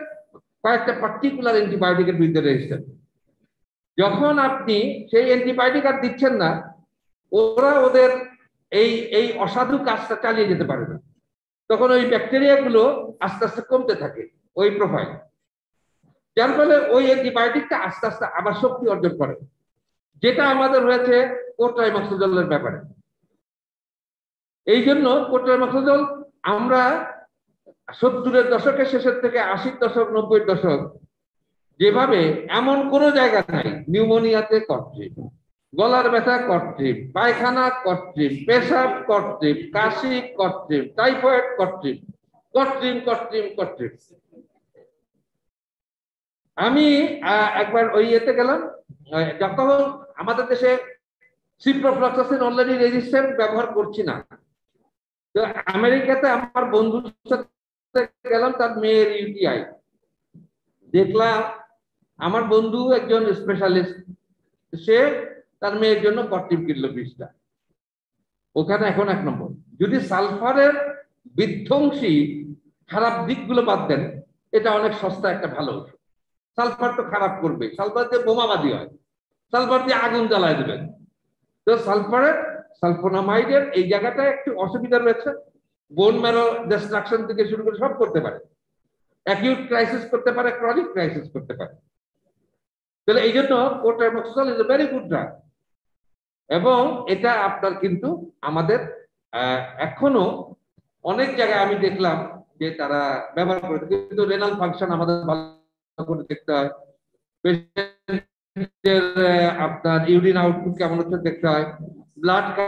কয়েকটা পার্টিকুলার অ্যান্টিবায়োটিকের বিরুদ্ধে রেজিস্টার যখন আপনি সেই অ্যান্টিবায়োটিক আর দিচ্ছেন না, ওরা ওদের এই এই অসাধু কাজটা চালিয়ে যেতে পারে না। তখন ওই ব্যাকটেরিয়া গুলো আস্তে আস্তে কমতে থাকে, ওই প্রোফাইল যার ফলে ওই অ্যান্টিবায়োটিকটা আস্তে আস্তে আবার শক্তি অর্জন করে, যেটা আমাদের হয়েছে কোট্রাইমক্সিজলের ব্যাপারে। এই জন্য কোট্রাইমক্সিজল আমরা সত্তরের দশকের শেষের থেকে আশির দশক নব্বই দশক, যেভাবে এমন কোনো জায়গা নাই, নিউমোনিয়াতে কর্তৃপ গলার ব্যথা কর্তৃপ পায়খানা কর্তৃপ পেশাব কর্তৃপ কাশি কর্তৃপ টাইফয়েড কর্তৃপ কট্রিম কট্রিম কট্রিম আমি একবার ওই ইয়েতে গেলাম যখন আমাদের দেশে সিপ্রোফ্লক্সাসিন অলরেডি রেজিস্ট্যান্ট ব্যবহার করছি না। আমেরিকাতে আমার বন্ধুর সাথে গেলাম, তার মেয়ের ইউটিআই দেখলাম আমার বন্ধু একজন স্পেশালিস্ট সে তার মেয়ের জন্য কট্টিম কিনলো বিষটা ওখানে এখন এক নম্বর। যদি সালফারের বিধ্বংসী খারাপ দিকগুলো বাদ দেন, এটা অনেক সস্তা একটা ভালো ওষুধ সালফার তো খারাপ করবে সালফার দিয়ে বোমাবাদী হয়। সালফার দিয়ে আগুন জ্বালায় দেবেন। তো সালফারের সালফোনামাইডের এই জায়গাটায় একটু অসুবিধা রয়েছে। বোন ম্যারো ডিস্ট্রাকশন থেকে শুরু করে সব করতে পারে। অ্যাকিউট ক্রাইসিস করতে পারে ক্রনিক ক্রাইসিস করতে পারে। তাহলে এই জন্য cotrimoxazole is a very good drug এবং এটা আপনার কিন্তু আমাদের এখনও অনেক জায়গায় আমি দেখলাম যে তারা ব্যবহার করে কিন্তু রেনাল ফাংশন আমাদের ভালো করে দেখতে হয়। আপনার ইউরিন আউটপুট কেমন হচ্ছে দেখতে হয়। আছে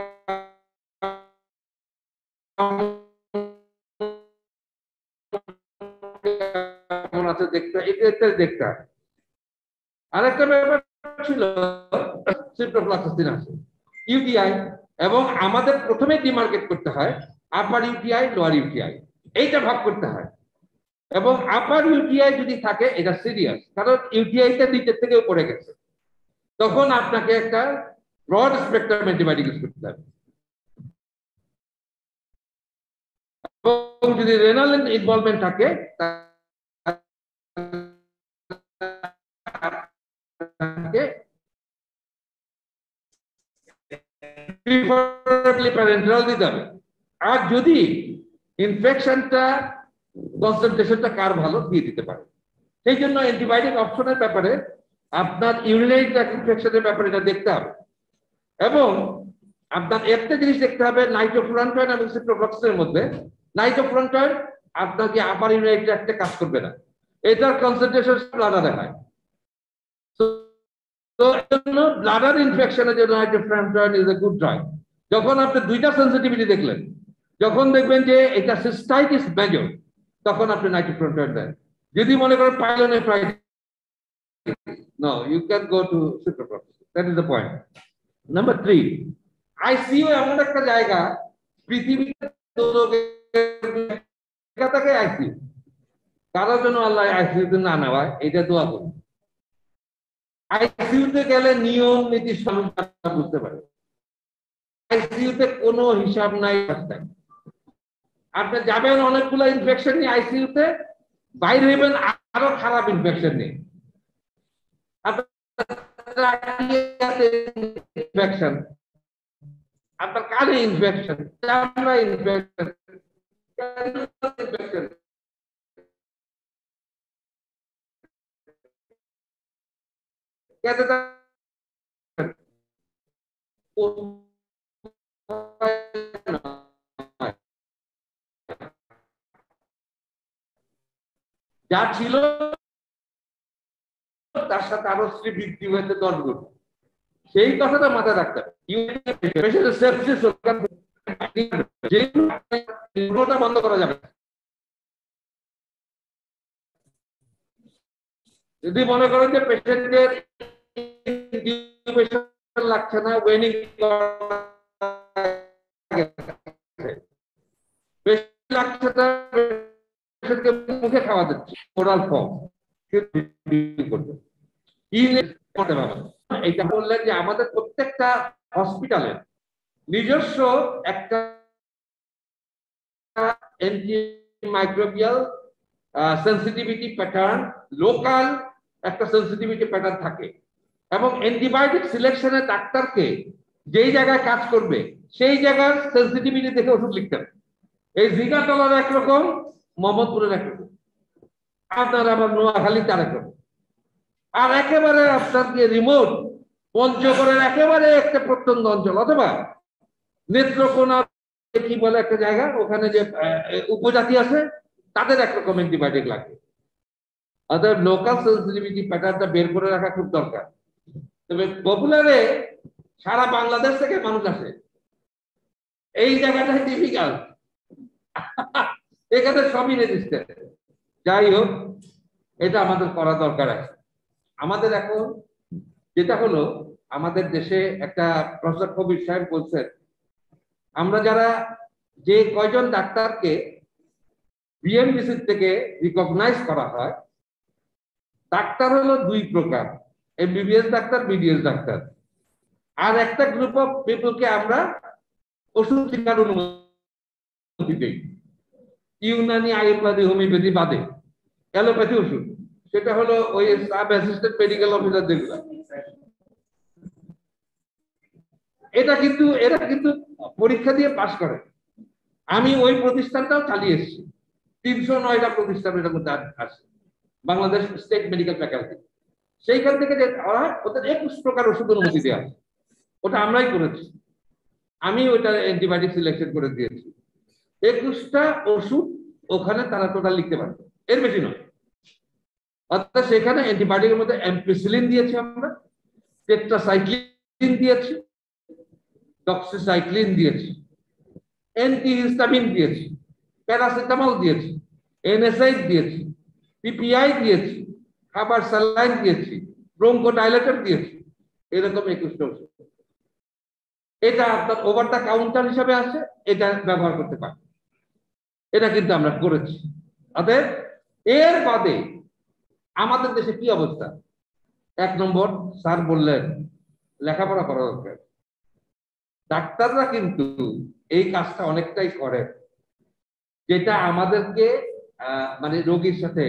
ইউটিআই এবং আমাদের প্রথমে ডিমার্কেট করতে হয় আপার ইউটিআই লোয়ার ইউটিআই এইটা ভাগ করতে হয়। এবং আপার ইউটিআই যদি থাকে, এটা থেকে উপরে গেছে। তখন আপনাকে একটা অ্যান্টিবায়োটিক ইউজ করতে হবে এবং যদি রেনাল ইনভলভমেন্ট থাকে দিতে হবে। আর যদি ইনফেকশনটা কনসেন্ট্রেশনটা কার ভালো, দিয়ে দিতে পারে। সেই জন্য অ্যান্টিবায়োটিক অপশনের ব্যাপারে আপনার ইউরিনারি ট্র্যাক্ট ইনফেকশনের ব্যাপারে এটা দেখতে হবে। এবং আপনার একটা জিনিস দেখতে হবে, নাইট্রোফ্লোরান্টয়েড এবং সিপ্রোফ্লক্সের মধ্যে, নাইট্রোফ্লোরান্টয়েড আপনাকে আপার ইউরিনারি একটা কাজ করবে না। এটার কনসেন্ট্রেশন ব্লাডারে হয় তো জন্য ব্লাডার ইনফেকশনের জন্য nitrofurantoin is a good drug যখন আপনি দুইটা সেন্সিটিভিটি দেখলেন, যখন দেখবেন যে এটা সিস্টাইটিস মেজর তখন আপনি নাইট্রোফ্লোরান্টয়েড দেন। যদি মনে করেন pyelonephritis no, you can go to ciprofloxacin that is the point number 3 ICU এমন একটা জায়গা, পৃথিবীতে থাকে আইসিইউ কারোর জন্য আল্লাহ আইসিইউ তে না নেওয়া এটা দোয়া করুন। আইসিইউ তে গেলে নিয়ম, নীতি সমস্যা বুঝতে পারে আইসিইউ তে কোনো হিসাব নাই আপনি যাবেন অনেকগুলো ইনফেকশন নিয়ে আইসিইউ তে, বাইরে হইবেন আরও খারাপ ইনফেকশন নিয়ে। ইনফেকশন আপনার ইনফেকশন চামড়া ইনফেকশন ইনফেকশন যা ছিল তার সাথে আরও স্ত্রী বৃদ্ধি হয়েছে দশ গুণ। সেই কথাটা মাথায় রাখতে হবে। বন্ধ করা যাবে। যদি মনে করেন যে লাগছে না ওয়েনিং লাগছে না মুখে খাওয়া দিচ্ছে ওরাল ফর্ম করবে এটা বললেন যে আমাদের প্রত্যেকটা হসপিটালে নিজস্ব একটা মাইক্রোবিয়াল সেন্সিটিভিটি প্যাটার্ন লোকাল একটা সেন্সিটিভিটি প্যাটার্ন থাকে। এবং অ্যান্টিবায়োটিক সিলেকশনে ডাক্তারকে যেই জায়গায় কাজ করবে, সেই জায়গার সেন্সিটিভিটি দেখে ওষুধ লিখতেন এই জিগাতলার একরকম মোহাম্মদপুরের একরকম। আপনার আবার নোয়াখালী তার আরেকরকম আর একেবারে আপনার দিয়ে রিমোট পঞ্চগড়ের একেবারে একটা প্রত্যন্ত অঞ্চল, অথবা নেত্রকোনা কি বলে একটা জায়গা, ওখানে যে উপজাতি আছে, তাদের একরকম অ্যান্টিবায়োটিক লাগে। অতএব লোকাল সেন্সিটিভিটি প্যাটার্নটা বের করে রাখা খুব দরকার। তবে পপুলারে সারা বাংলাদেশ থেকে মানুষ আসে। এই জায়গাটা ডিফিকাল্ট এখানে সবই রেজিস্টার যাই হোক, এটা আমাদের করা দরকার আছে। আমাদের এখন যেটা হলো, আমাদের দেশে একটা প্রফেসর কবির সাহেব বলছেন, আমরা যারা যে কয়জন ডাক্তারকে বিএমডিসি থেকে রিকগনাইজ করা হয়, ডাক্তার হলো দুই প্রকার এমবিবিএস ডাক্তার বিডিএস ডাক্তার। আর একটা গ্রুপ অফ পিপলকে আমরা ওষুধ টিকার অনুমতি দিই। ইউনানি, আয়ুর্বেদি, হোমিওপ্যাথি বাদে, অ্যালোপ্যাথি ওষুধ। সেটা হলো ওই সাব অ্যাসিস্ট্যান্ট মেডিকেল অফিসার যেগুলো এটা কিন্তু এরা কিন্তু পরীক্ষা দিয়ে পাশ করে। আমি ওই প্রতিষ্ঠানটাও চালিয়ে এসেছি। তিনশো নয়টা প্রতিষ্ঠান এটার মধ্যে আছে, বাংলাদেশ স্টেট মেডিকেল ফ্যাকাল্টি সেইখান থেকে যে ওরা, ওদের একুশ প্রকার ওষুধ অনুমতি দেওয়া ওটা আমরাই করেছি। আমি ওইটা অ্যান্টিবায়োটিক সিলেকশন করে দিয়েছি। একুশটা ওষুধ ওখানে তারা টোটাল লিখতে পারবে। এর বেশি নয়। অর্থাৎ সেখানে অ্যান্টিবায়োটিকের মধ্যে অ্যাম্পিসিলিন দিয়েছি আমরা টেট্রাসাইক্লিন দিয়েছি ডক্সিসাইক্লিন দিয়েছি অ্যান্টিহিস্টামিন দিয়েছি প্যারাসিটামল দিয়েছি এনএসআইড দিয়েছি পিপিআই দিয়েছি, খাবার স্যালাইন দিয়েছি ব্রোঙ্কোডাইলেটর দিয়েছি, এরকম একুশটা ওষুধ এটা আপনার ওভার দ্য কাউন্টার হিসাবে আছে, এটা ব্যবহার করতে পারে এটা কিন্তু আমরা করেছি। অতএব এর বাদে আমাদের দেশে কি অবস্থা? এক নম্বর, স্যার বললেন, লেখাপড়া করা দরকার। ডাক্তাররা কিন্তু এই কাজটা অনেকটাই করে, যেটা আমাদেরকে মানে রোগীর সাথে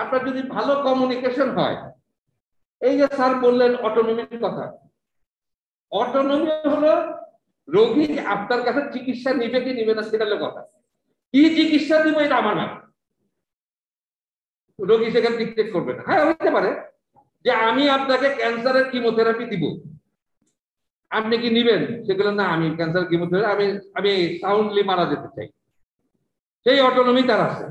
আপনার যদি ভালো কমিউনিকেশন হয়, এই যে স্যার বললেন অটোনমির কথা অটোনমি হলো রোগী আপনার কাছে চিকিৎসা নিবে কি নিবে না, সেটা কথা। কি চিকিৎসা দিব এটা আমার না রোগী সেখানে ডিকটেট করবে না। হ্যাঁ হতে পারে যে আমি আপনাকে ক্যান্সারের কিমোথেরাপি দিব। আপনি কি নিবেন? সেগুলো না, আমি ক্যান্সার কিমোথেরাপি আমি আমি সাউন্ডলি মারা যেতে চাই। সেই অটোনমি তার আছে।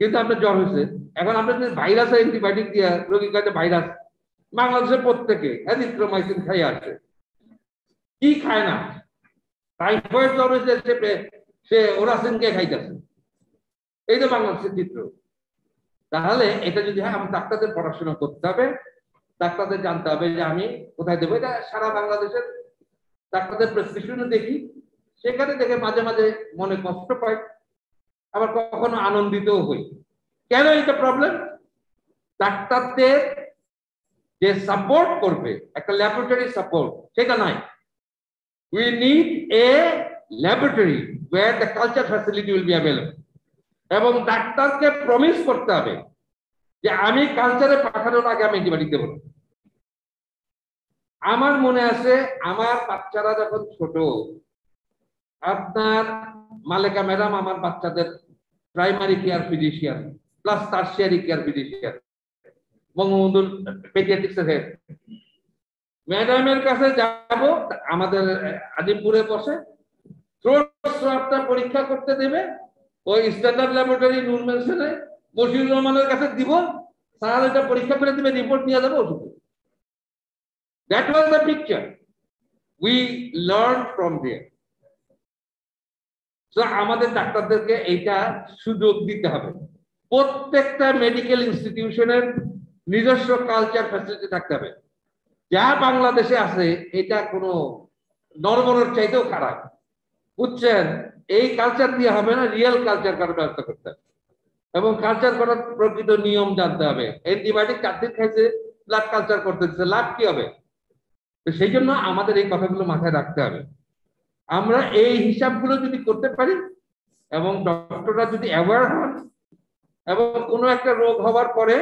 কিন্তু আপনার জ্বর হয়েছে এখন আপনার ভাইরাস অ্যান্টিবায়োটিক দিয়ে রোগীর কাছে ভাইরাস বাংলাদেশের প্রত্যেকে অ্যাজিথ্রোমাইসিন খাই আছে কি খায় না? টাইফয়েড জ্বর হয়েছে সে ওরাসিনকে খাইতেছে। এই তো বাংলাদেশের চিত্র। তাহলে এটা যদি হয় আমার ডাক্তারদের পড়াশোনা করতে হবে, ডাক্তারদের জানতে হবে যে আমি কোথায় দেবো। এটা সারা বাংলাদেশের ডাক্তারদের প্রেসক্রিপশনে দেখি, সেখানে দেখে মাঝে মাঝে মনে কষ্ট পাই, আবার কখনো আনন্দিতও হই। কেন এটা প্রবলেম ডাক্তারদের যে সাপোর্ট করবে, একটা ল্যাবরেটরি সাপোর্ট সেটা নাই we need a laboratory where the culture facility will be available এবং ডাক্তারকে প্রমিস করতে হবে যে আমি কালচারে পাঠানোর আগে আমি অ্যান্টিবায়োটিক দেবো। আমার মনে আছে, আমার বাচ্চারা যখন ছোট, আপনার মালেকা ম্যাডাম আমার বাচ্চাদের primary care physician plus tertiary care physician বঙ্গবন্ধুর পেডিয়াট্রিক্সের হেড ম্যাডামের কাছে যাব, আমাদের আজিমপুরে বসে পরীক্ষা করতে দেবে ওই স্ট্যান্ডার্ড ল্যাবরেটরি নুন মেনশনে মশিউর রহমানের কাছে দিব, স্যার এটা পরীক্ষা করে দিবে রিপোর্ট নিয়ে যাব ওষুধ। That was the picture we learn from there তো আমাদের ডাক্তারদেরকে এইটা সুযোগ দিতে হবে। প্রত্যেকটা মেডিকেল ইনস্টিটিউশনের নিজস্ব কালচার ফ্যাসিলিটি থাকতে হবে। যা বাংলাদেশে আছে, এটা কোনো নরমনের চাইতেও খারাপ। বুঝছেন? এই কালচার দিয়ে হবে না রিয়েল কালচার করার ব্যবস্থা করতে হবে। এবং কালচার করার প্রকৃত নিয়ম জানতে হবে। অ্যান্টিবায়োটিক চার দিন খাইছে ব্লাড কালচার করতে দিচ্ছে লাভ কি হবে? তো সেই জন্য আমাদের এই কথাগুলো মাথায় রাখতে হবে। আমরা এই হিসাবগুলো যদি করতে পারি এবং ডক্টররা যদি অ্যাওয়ার হন এবং কোনো একটা রোগ হওয়ার পরে,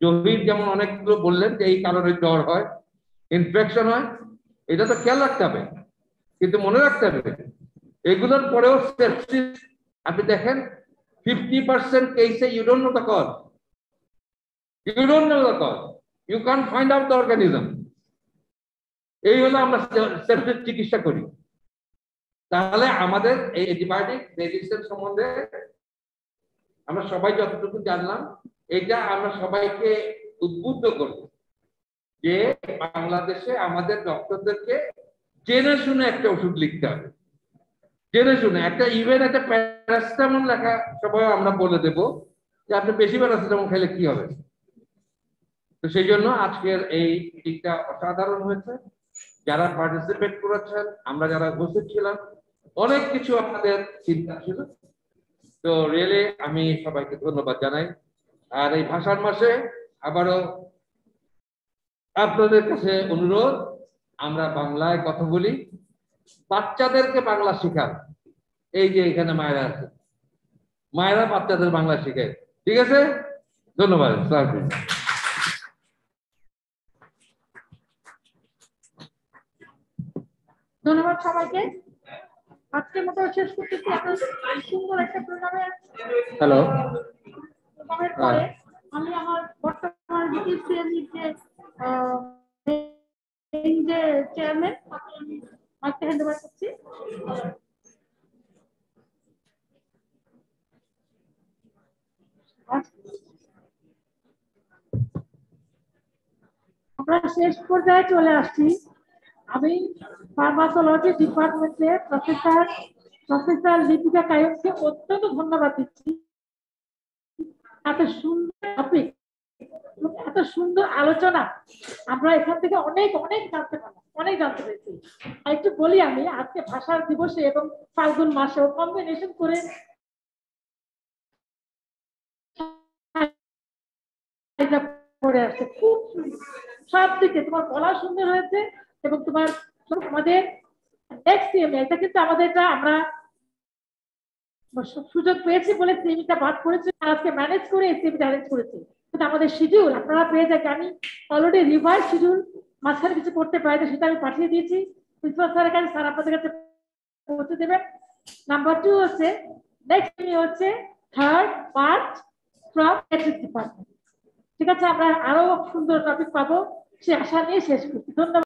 জহির যেমন অনেকগুলো বললেন যে এই কারণে জ্বর হয় ইনফেকশন হয়, এটা তো খেয়াল রাখতে হবে। কিন্তু মনে রাখতে হবে এগুলোর পরেও আপনি দেখেন ফিফটি পার্সেন্ট কেসে you don't know the cause you don't know the cause you can find out the organism এই হলো আমরা সেফটির চিকিৎসা করি। তাহলে আমাদের এই অ্যান্টিবায়োটিক রেজিস্ট্যান্স সম্বন্ধে আমরা সবাই যতটুকু জানলাম, এটা আমরা সবাইকে উদ্বুদ্ধ করব যে বাংলাদেশে আমাদের ডক্টরদেরকে জেনে শুনে একটা ওষুধ লিখতে হবে। জেনে শুনে, একটা ইভেন একটা প্যারাসিটামল লেখা সবাই আমরা বলে দেব যে আপনি বেশি প্যারাসিটামল খেলে কি হবে। তো সেই জন্য আজকের এই মিটিংটা অসাধারণ হয়েছে। যারা পার্টিসিপেট করেছেন, আমরা যারা উপস্থিত ছিলাম, অনেক কিছু আপনাদের চিন্তা ছিল। তো রিয়েলি আমি সবাইকে ধন্যবাদ জানাই। আর এই ভাষার মাসে আবারও আপনাদের কাছে অনুরোধ, আমরা বাংলায় কথা বলি। বাচ্চাদেরকে বাংলা শেখান। এই যে এখানে মায়েরা আছে। মায়েরা বাচ্চাদের বাংলা শেখায়। ঠিক আছে? ধন্যবাদ। ধন্যবাদ সবাইকে। আজকের মতো শেষ করতেছি। এত সুন্দর একটা প্রোগ্রামে হ্যালো। আমি আমার বর্তমান যে চেয়ারম্যান হ্যান্ড ওভার করছি। আমরা শেষ পর্যায়ে চলে আসছি। আমি ফার্মাসোলজি ডিপার্টমেন্টে প্রফেসর প্রফেসর লিপিকা কায়ককে অত্যন্ত ধন্যবাদ দিচ্ছি। এত সুন্দর টপিক এত সুন্দর আলোচনা। আমরা এখান থেকে অনেক অনেক জানতে পারলাম, অনেক জানতে পেরেছি। একটু বলি আমি, আজকে ভাষার দিবসে এবং ফাল্গুন মাসেও কম্বিনেশন করে পড়ে আসছে। খুব। সব দিকে তোমার বলা সুন্দর হয়েছে এবং তোমার আমাদের নেক্সট সিএমএ এটা কিন্তু আমাদের এটা আমরা সুযোগ পেয়েছি বলে সিএমটা বাদ করেছি আজকে ম্যানেজ করে এই সিএমটা অ্যারেঞ্জ করেছি। কিন্তু আমাদের শিডিউল আপনারা পেয়ে যাকে আমি অলরেডি রিভাইজ শিডিউল মাঝখানে কিছু করতে পারি সেটা আমি পাঠিয়ে দিয়েছি। প্রিন্সিপাল স্যারের কাছে স্যার আপনাদের কাছে পৌঁছে দেবেন। নাম্বার টু হচ্ছে নেক্সট হচ্ছে third part from ethics department ঠিক আছে, আমরা আরও সুন্দর টপিক পাবো। সে আশা নিয়ে শেষ করছি। ধন্যবাদ।